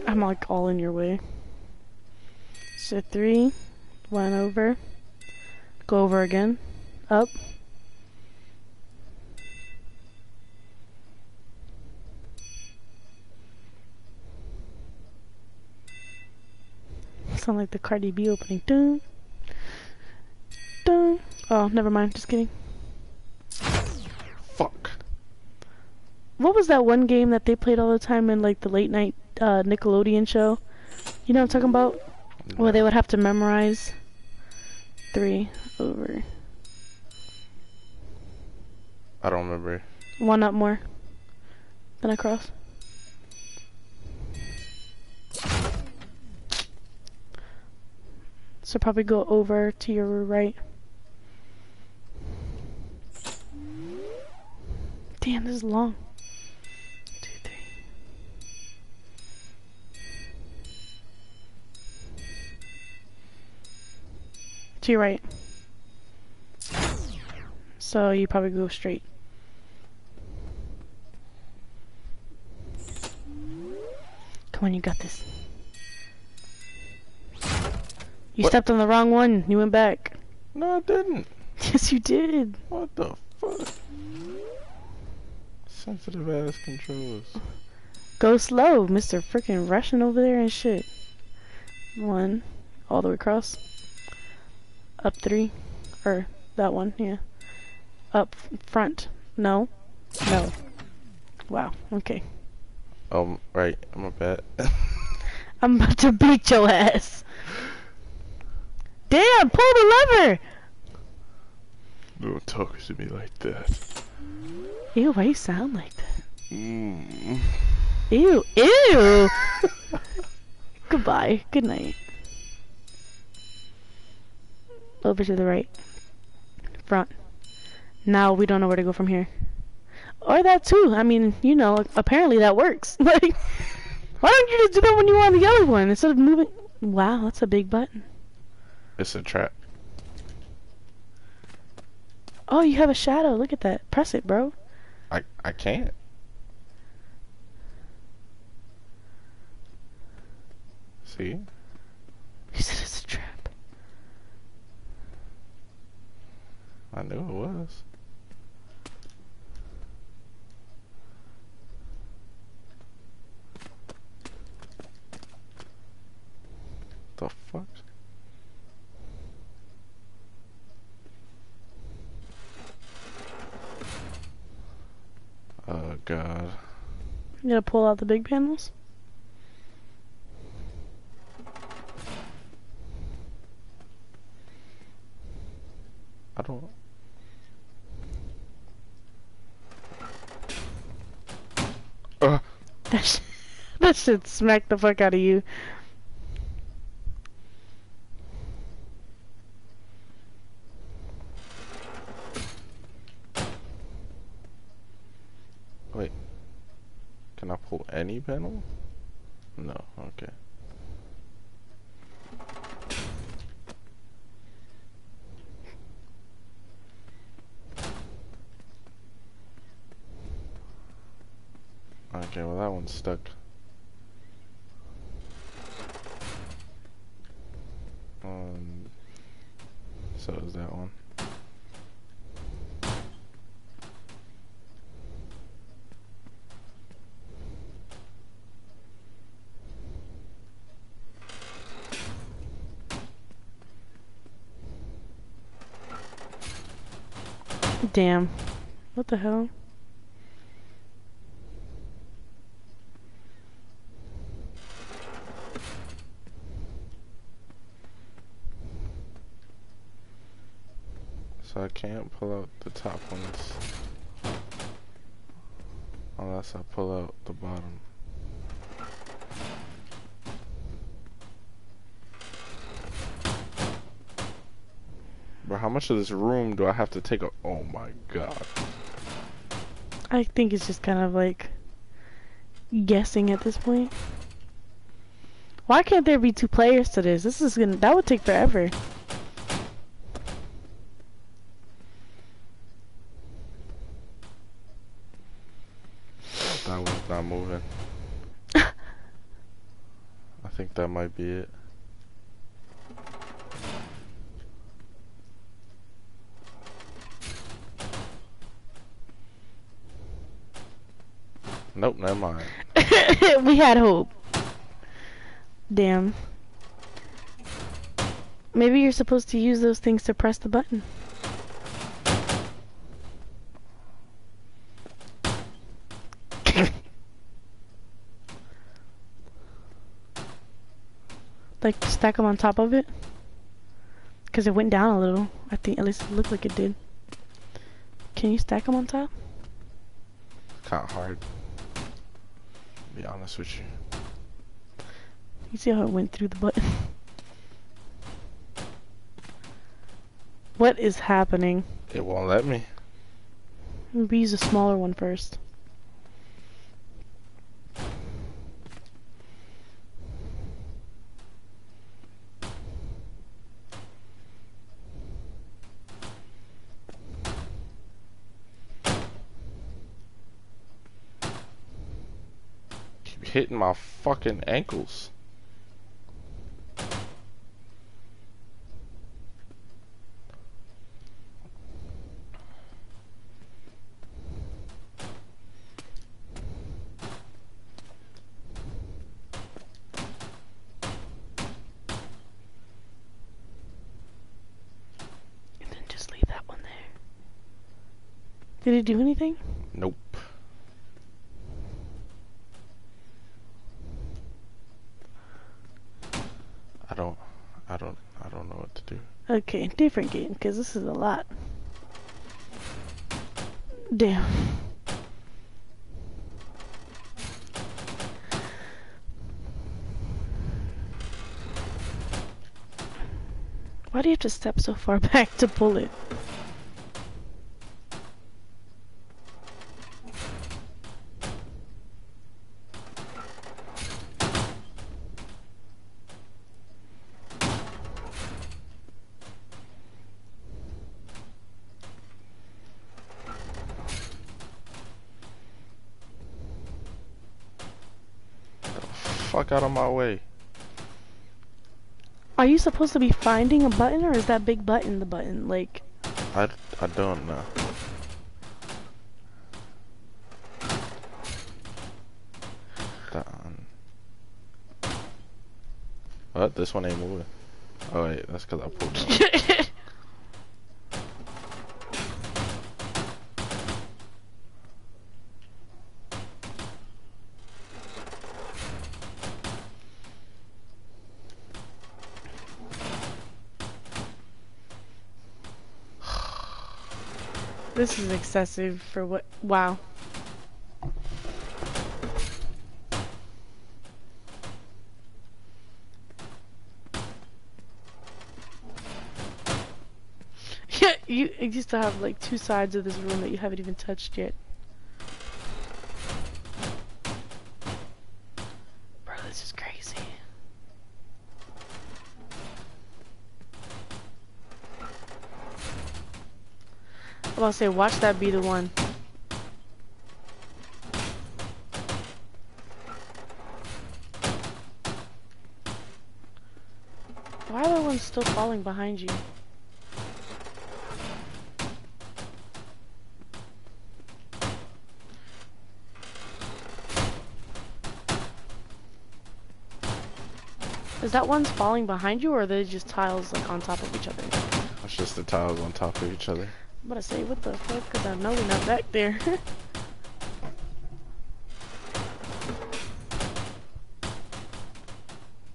I'm like all in your way. So three, one over, go over again, up. Sound like the Cardi B opening. Dun, dun. Oh, never mind. Just kidding. Fuck. What was that one game that they played all the time in like the late night uh, Nickelodeon show? You know what I'm talking about? Where they would have to memorize three over I don't remember. one up more than across. So probably go over to your right. Damn, this is long. Two, three. To your right. So you probably go straight. Come on, you got this. You What? stepped on the wrong one. You went back. No, I didn't. Yes, you did. What the fuck? Sensitive ass controls. Go slow, Mr. Freaking Russian over there and shit. One, all the way across. Up three, or that one, yeah. Up front. No, no. Wow. Okay. Um, right. I'm a bet. I'm about to beat your ass. Damn! Pull the lever. Don't talk to me like that. Ew, why you sound like that? Mm. Ew, ew! Goodbye. Good night. Over to the right. Front. Now we don't know where to go from here. Or that too. I mean, you know, apparently that works. Like, why don't you just do that when you're on the other one instead of moving? Wow, that's a big button. It's a trap. Oh, you have a shadow. Look at that. Press it, bro. I I can't. See? You said it's a trap. I knew it was. The fuck? Oh god. You gotta pull out the big panels. I don't. Uh, That, sh- that should smack the fuck out of you. Can I pull any panel? No, okay. Okay, well that one's stuck. Um, so is that one. Damn. What the hell? So I can't pull out the top ones unless I pull out the bottom. Bro, how much of this room do I have to take up? Oh my god. I think it's just kind of like guessing at this point. Why can't there be two players to this? This is gonna that would take forever. That one's not moving. I think that might be it. Nope, never mind. we had hope. Damn. Maybe you're supposed to use those things to press the button. like stack them on top of it? Because it went down a little. I think, at least it looked like it did. Can you stack them on top? Kind of hard. Be honest with you. You see how it went through the button? what is happening? It won't let me. Maybe use a smaller one first. Keep hitting my fucking ankles. And then just leave that one there. Did it do anything? Nope. Okay, different game, because this is a lot. Damn. Why do you have to step so far back to pull it? Fuck out of my way. Are you supposed to be finding a button or is that big button the button? Like, I, I don't know. Done. What? This one ain't moving. Oh wait, that's because I pulled it. up. This is excessive for what? Wow. Yeah, you used to have like two sides of this room that you haven't even touched yet. Bro, this is crazy. To say, watch that be the one. Why are the ones still falling behind you? Is that one's falling behind you, or are they just tiles like on top of each other? It's just the tiles on top of each other. I'm gonna say, what the fuck? Cause I know we're not back there.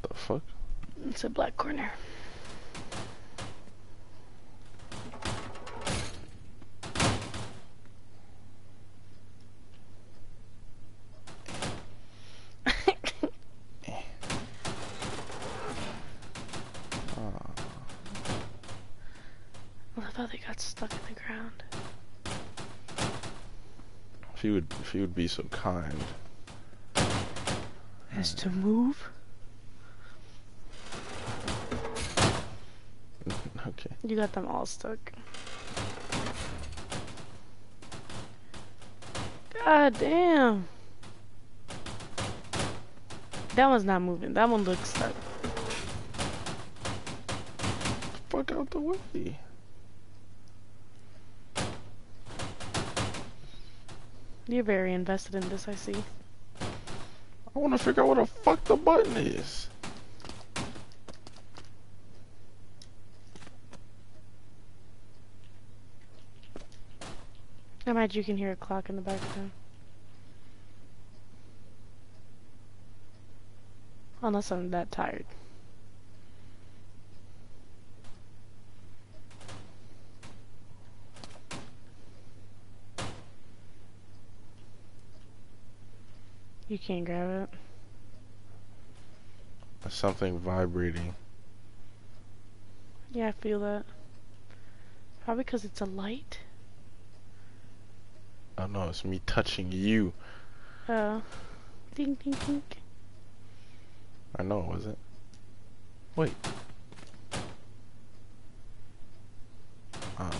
The fuck? it's a black corner. Ah, I love how they got stuck in the ground. If you would, you would be so kind. Has to move. okay. You got them all stuck. God damn. That one's not moving. That one looks stuck. Fuck out the way. You're very invested in this, I see. I want to figure out what the fuck the button is. I imagine you can hear a clock in the background. Unless I'm that tired. You can't grab it. There's something vibrating. Yeah, I feel that. Probably because it's a light. Oh no, it's me touching you. Oh. Ding, ding, ding. I know it wasn't. Wait. Uh,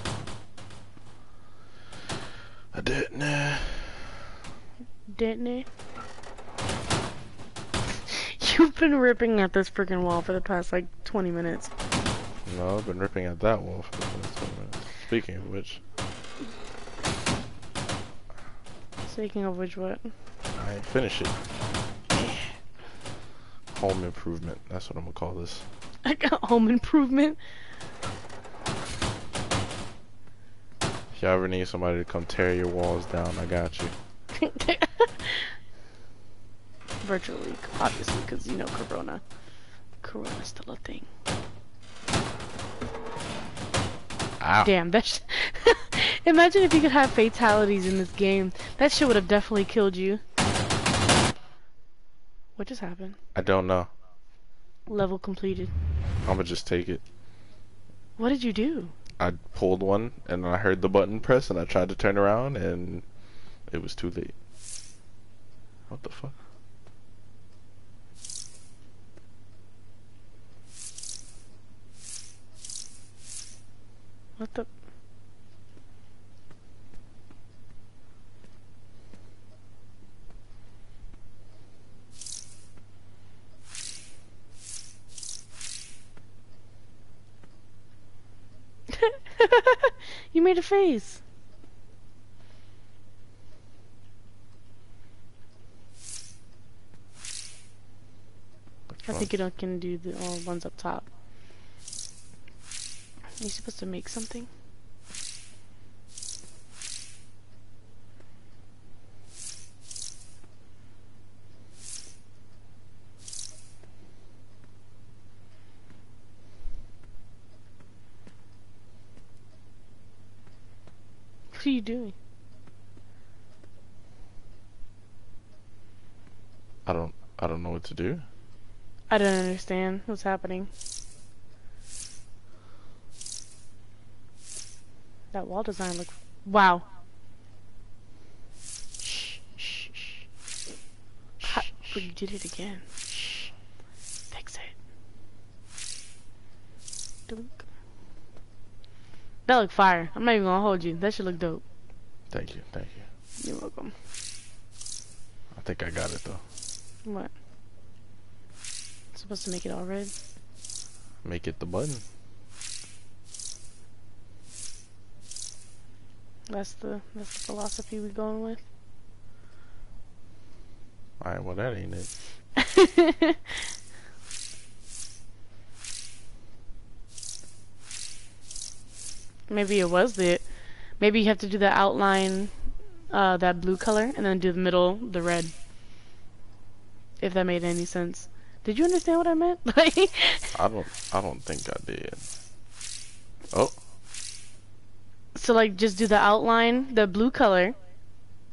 I didn't. Uh, Didn't it? You've been ripping at this freaking wall for the past like 20 minutes. no, I've been ripping at that wall for the past 20 minutes. Speaking of which, Speaking of which, what? I ain't finished it. Home improvement. That's what I'm gonna call this. I got home improvement. If y'all ever need somebody to come tear your walls down, I got you. Virtually, obviously, because you know Corona. Corona's still a thing. Ow. Damn, that sh- Imagine if you could have fatalities in this game. That shit would have definitely killed you. What just happened? I don't know. Level completed. I'm gonna just take it. What did you do? I pulled one and I heard the button press and I tried to turn around and it was too late. What the fuck? What the? you made a face. I think you don't can do the all ones up top. Are you supposed to make something? What are you doing? I don't I don't know what to do. I don't understand what's happening. That wall design look wow. Shh, shh, shh. But you did it again. Shh. Fix it. Dunk. That look fire. I'm not even gonna hold you. That should look dope. Thank you, thank you. You're welcome. I think I got it though. What? Supposed to make it all red? Make it the button. That's the that's the philosophy we're going with. Alright, well that ain't it. Maybe it was the. Maybe you have to do the outline, uh, that blue color, and then do the middle, the red. If that made any sense. Did you understand what I meant? Like, I don't I don't think I did. Oh, so like, just do the outline, the blue color.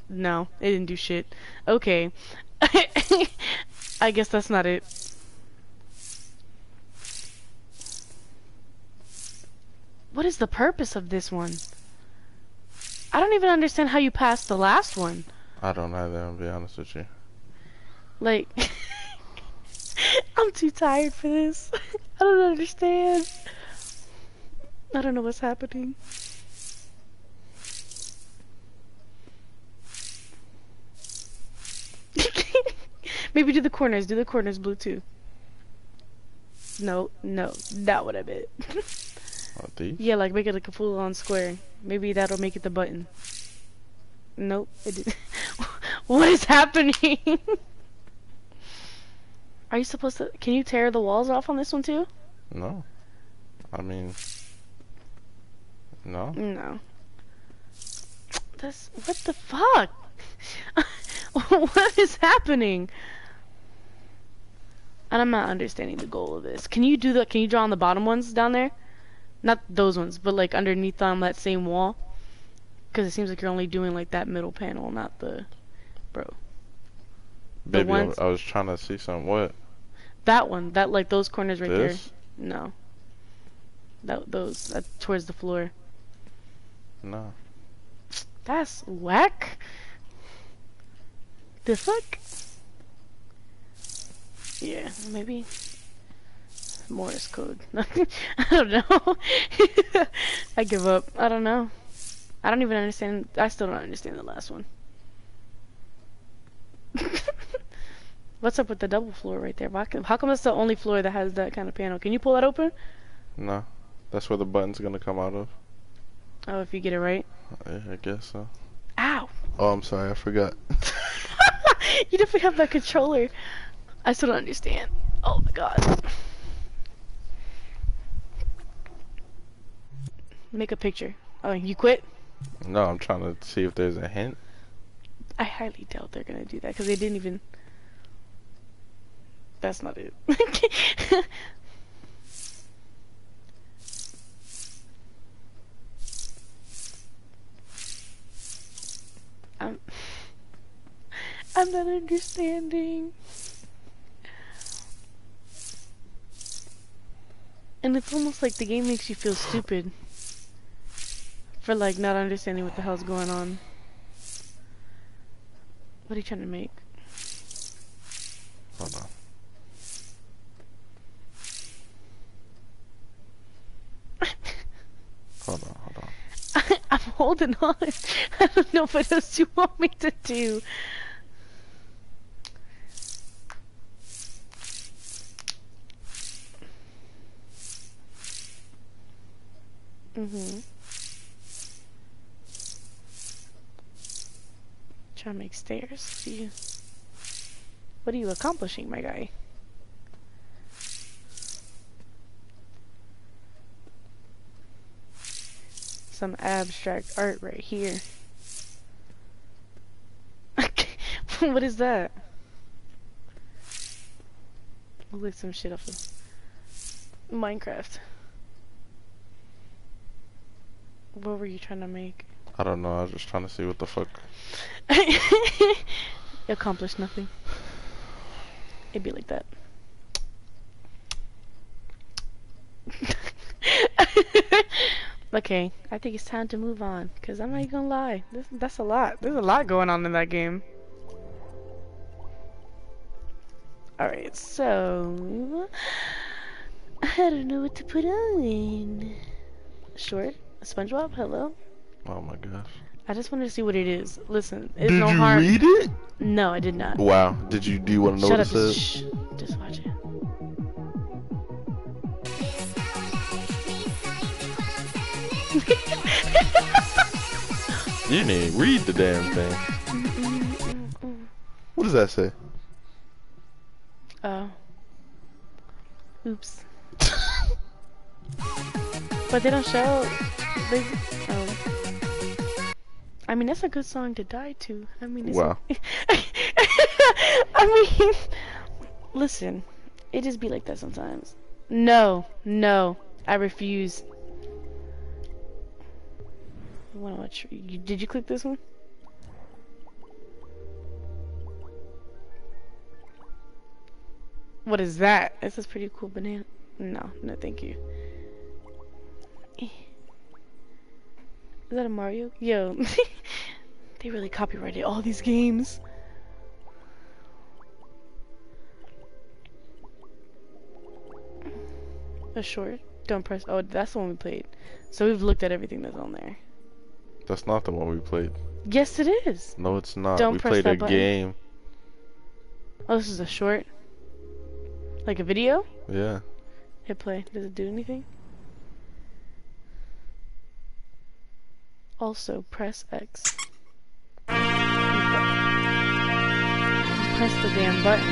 No, it didn't do shit. Okay. I guess that's not it. What is the purpose of this one? I don't even understand how you passed the last one. I don't either, I'll be honest with you. Like, I'm too tired for this. I don't understand. I don't know what's happening. Maybe do the corners. Do the corners blue too. No, no, not what I meant. What oh, these? yeah, like make it like a full on square. Maybe that'll make it the button. Nope. It did. what is happening? Are you supposed to? Can you tear the walls off on this one too? No. I mean No. No. That's what the fuck? what is happening? And I'm not understanding the goal of this. Can you do the? Can you draw on the bottom ones down there? Not those ones, but like underneath on that same wall. Because it seems like you're only doing like that middle panel, not the, bro. The Baby, I, ones- I was trying to see something. What? That one, that like those corners right This? there. No. That those that towards the floor. No. That's whack. The fuck? Yeah, maybe Morse code. I don't know. I give up. I don't know. I don't even understand. I still don't understand the last one. What's up with the double floor right there? Why come, how come it's the only floor that has that kind of panel? Can you pull that open? No. That's where the button's gonna come out of. Oh, if you get it right. Yeah, I guess so. Ow! Oh, I'm sorry, I forgot. you definitely have that controller. I still don't understand. Oh my god. Make a picture. Oh, you quit? no, I'm trying to see if there's a hint. I highly doubt they're gonna do that because they didn't even. That's not it. I'm I'm not understanding. And it's almost like the game makes you feel stupid for like not understanding what the hell's going on. What are you trying to make? Hold on. Hold on, hold on. I'm holding on. I don't know what else you want me to do. Mm-hmm. Trying to make stairs. See, what are you accomplishing, my guy? Some abstract art right here. what is that? Look some shit off of Minecraft. What were you trying to make? I don't know. I was just trying to see what the fuck. Accomplished nothing. It'd be like that. okay, I think it's time to move on. Cause I'm not even gonna lie, this, that's a lot. There's a lot going on in that game. Alright, so... I don't know what to put on. Short? SpongeBob? Hello? Oh my gosh. I just wanted to see what it is. Listen, it's no hard. Did no you harm. read it? No, I did not. Wow. Did you? Do you want to know Shut what up. it says? Shh. Just watch it. You didn't read the damn thing. What does that say? Oh. Oops. but they don't show. They. Oh. I mean, that's a good song to die to. I mean, Wow. I mean, listen, it just be like that sometimes. No, no, I refuse. I wanna watch. You, did you click this one? What is that? This is pretty cool banana. No, no, thank you. Is that a Mario? Yo, they really copyrighted all these games. A short. Don't press. Oh, that's the one we played. So we've looked at everything that's on there. That's not the one we played. Yes, it is. No, it's not. Don't we press played that a button. game. Oh, this is a short. Like a video? Yeah. Hit play. Does it do anything? Also, press X. Press the damn button.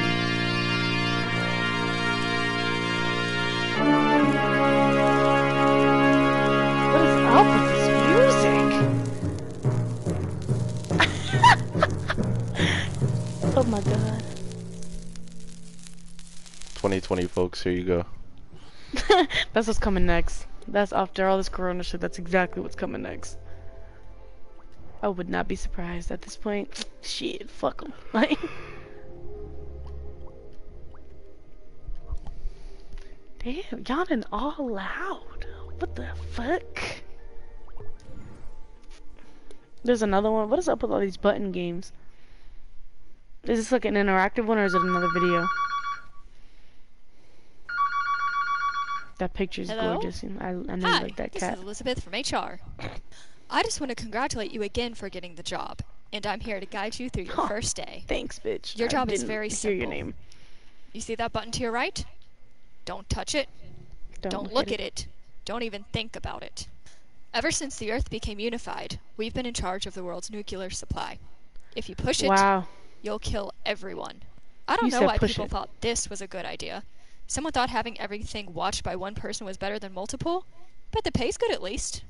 What is up with this music? oh my god. 2020, folks. Here you go. that's what's coming next. That's after all this corona shit, that's exactly what's coming next. I would not be surprised at this point. Shit, fuck them. Like, damn, yawning all loud. What the fuck? There's another one. What is up with all these button games? Is this like an interactive one or is it another video? That picture's Hello? gorgeous. I, I know Hi, like that this cat. is Elizabeth from HR. I just want to congratulate you again for getting the job, and I'm here to guide you through your Oh. first day. Thanks, bitch. Your job is very hear your name. You see that button to your right? Don't touch it. Don't, Don't look at it. Don't even think about it. Ever since the Earth became unified, we've been in charge of the world's nuclear supply. If you push it, Wow. you'll kill everyone. I don't You know why people it. thought this was a good idea. Someone thought having everything watched by one person was better than multiple, but the pay's good at least.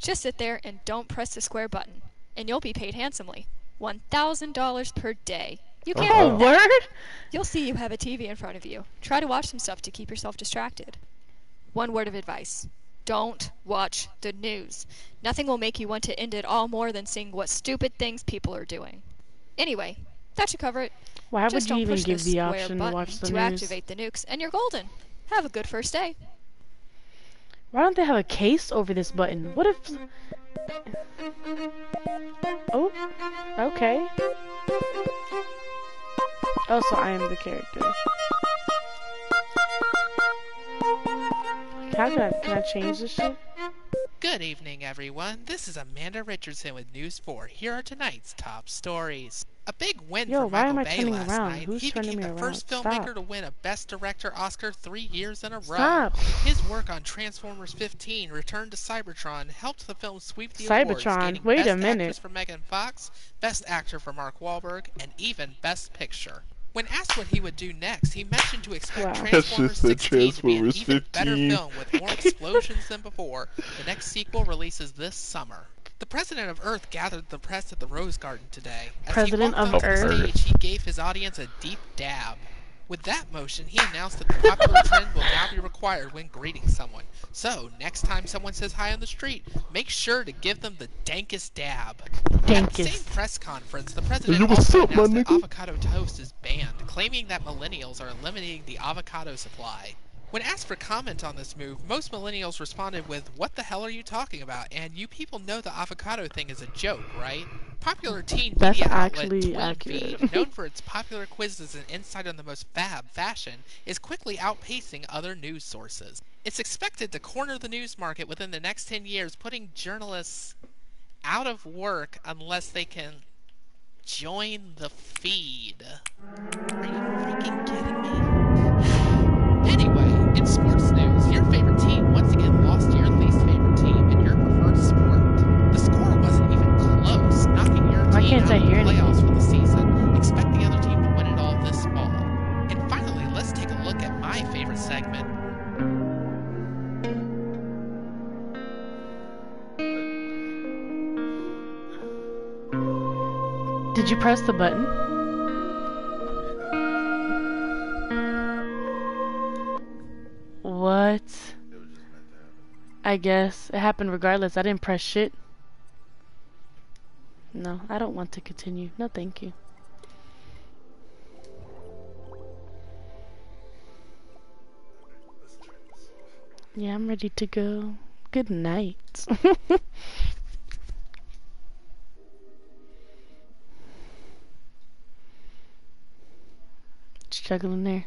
Just sit there and don't press the square button, and you'll be paid handsomely. $1,000 per day. You can't. Oh, word? You'll see you have a TV in front of you. Try to watch some stuff to keep yourself distracted. One word of advice Don't watch the news. Nothing will make you want to end it all more than seeing what stupid things people are doing. Anyway, that should cover it. Why Just would you even give the option to watch the to news? activate the nukes, and you're golden. Have a good first day. Why don't they have a case over this button? What if... Oh, okay. Oh, so I am the character. How can I, can I change this shit? Good evening, everyone. This is Amanda Richardson with News 4. Here are tonight's top stories. A big win Yo, for why Michael Bay turning last around? night. Who's he became me the first around? filmmaker Stop. to win a Best Director Oscar three years in a row. Stop. His work on Transformers 15: Return to Cybertron helped the film sweep the awards, Cybertron? gaining Wait a Best minute. Actress for Megan Fox, Best Actor for Mark Wahlberg, and even Best Picture. When asked what he would do next, he mentioned to expect Wow. Transformers just the 16 to be an Transformers even better film with more explosions than before. The next sequel releases this summer. The president of Earth gathered the press at the Rose Garden today. As President he walked of onto Earth? stage, he gave his audience a deep dab. With that motion, he announced that the popular trend will now be required when greeting someone. So, next time someone says hi on the street, make sure to give them the dankest dab. At the same press conference, the president Yo, what's also up, my announced that avocado toast is banned, claiming that millennials are eliminating the avocado supply. When asked for comment on this move, most millennials responded with, What the hell are you talking about? And you people know the avocado thing is a joke, right? Popular teen That's media actually outlet Twin accurate. Feed, known for its popular quizzes and insight on the most fab fashion, is quickly outpacing other news sources. It's expected to corner the news market within the next 10 years, putting journalists out of work unless they can join the feed. Are you freaking kidding me? Anyway, in sports news, your favorite team once again lost to your least favorite team in your preferred sport. The score wasn't even close, knocking your Why team out I of the hear anything? playoffs for the season. Expect the other team to win it all this fall. And finally, let's take a look at my favorite segment. Did you press the button? What? I guess. It happened regardless. I didn't press shit. No, I don't want to continue. No, thank you. Yeah, I'm ready to go. Good night. Struggling there.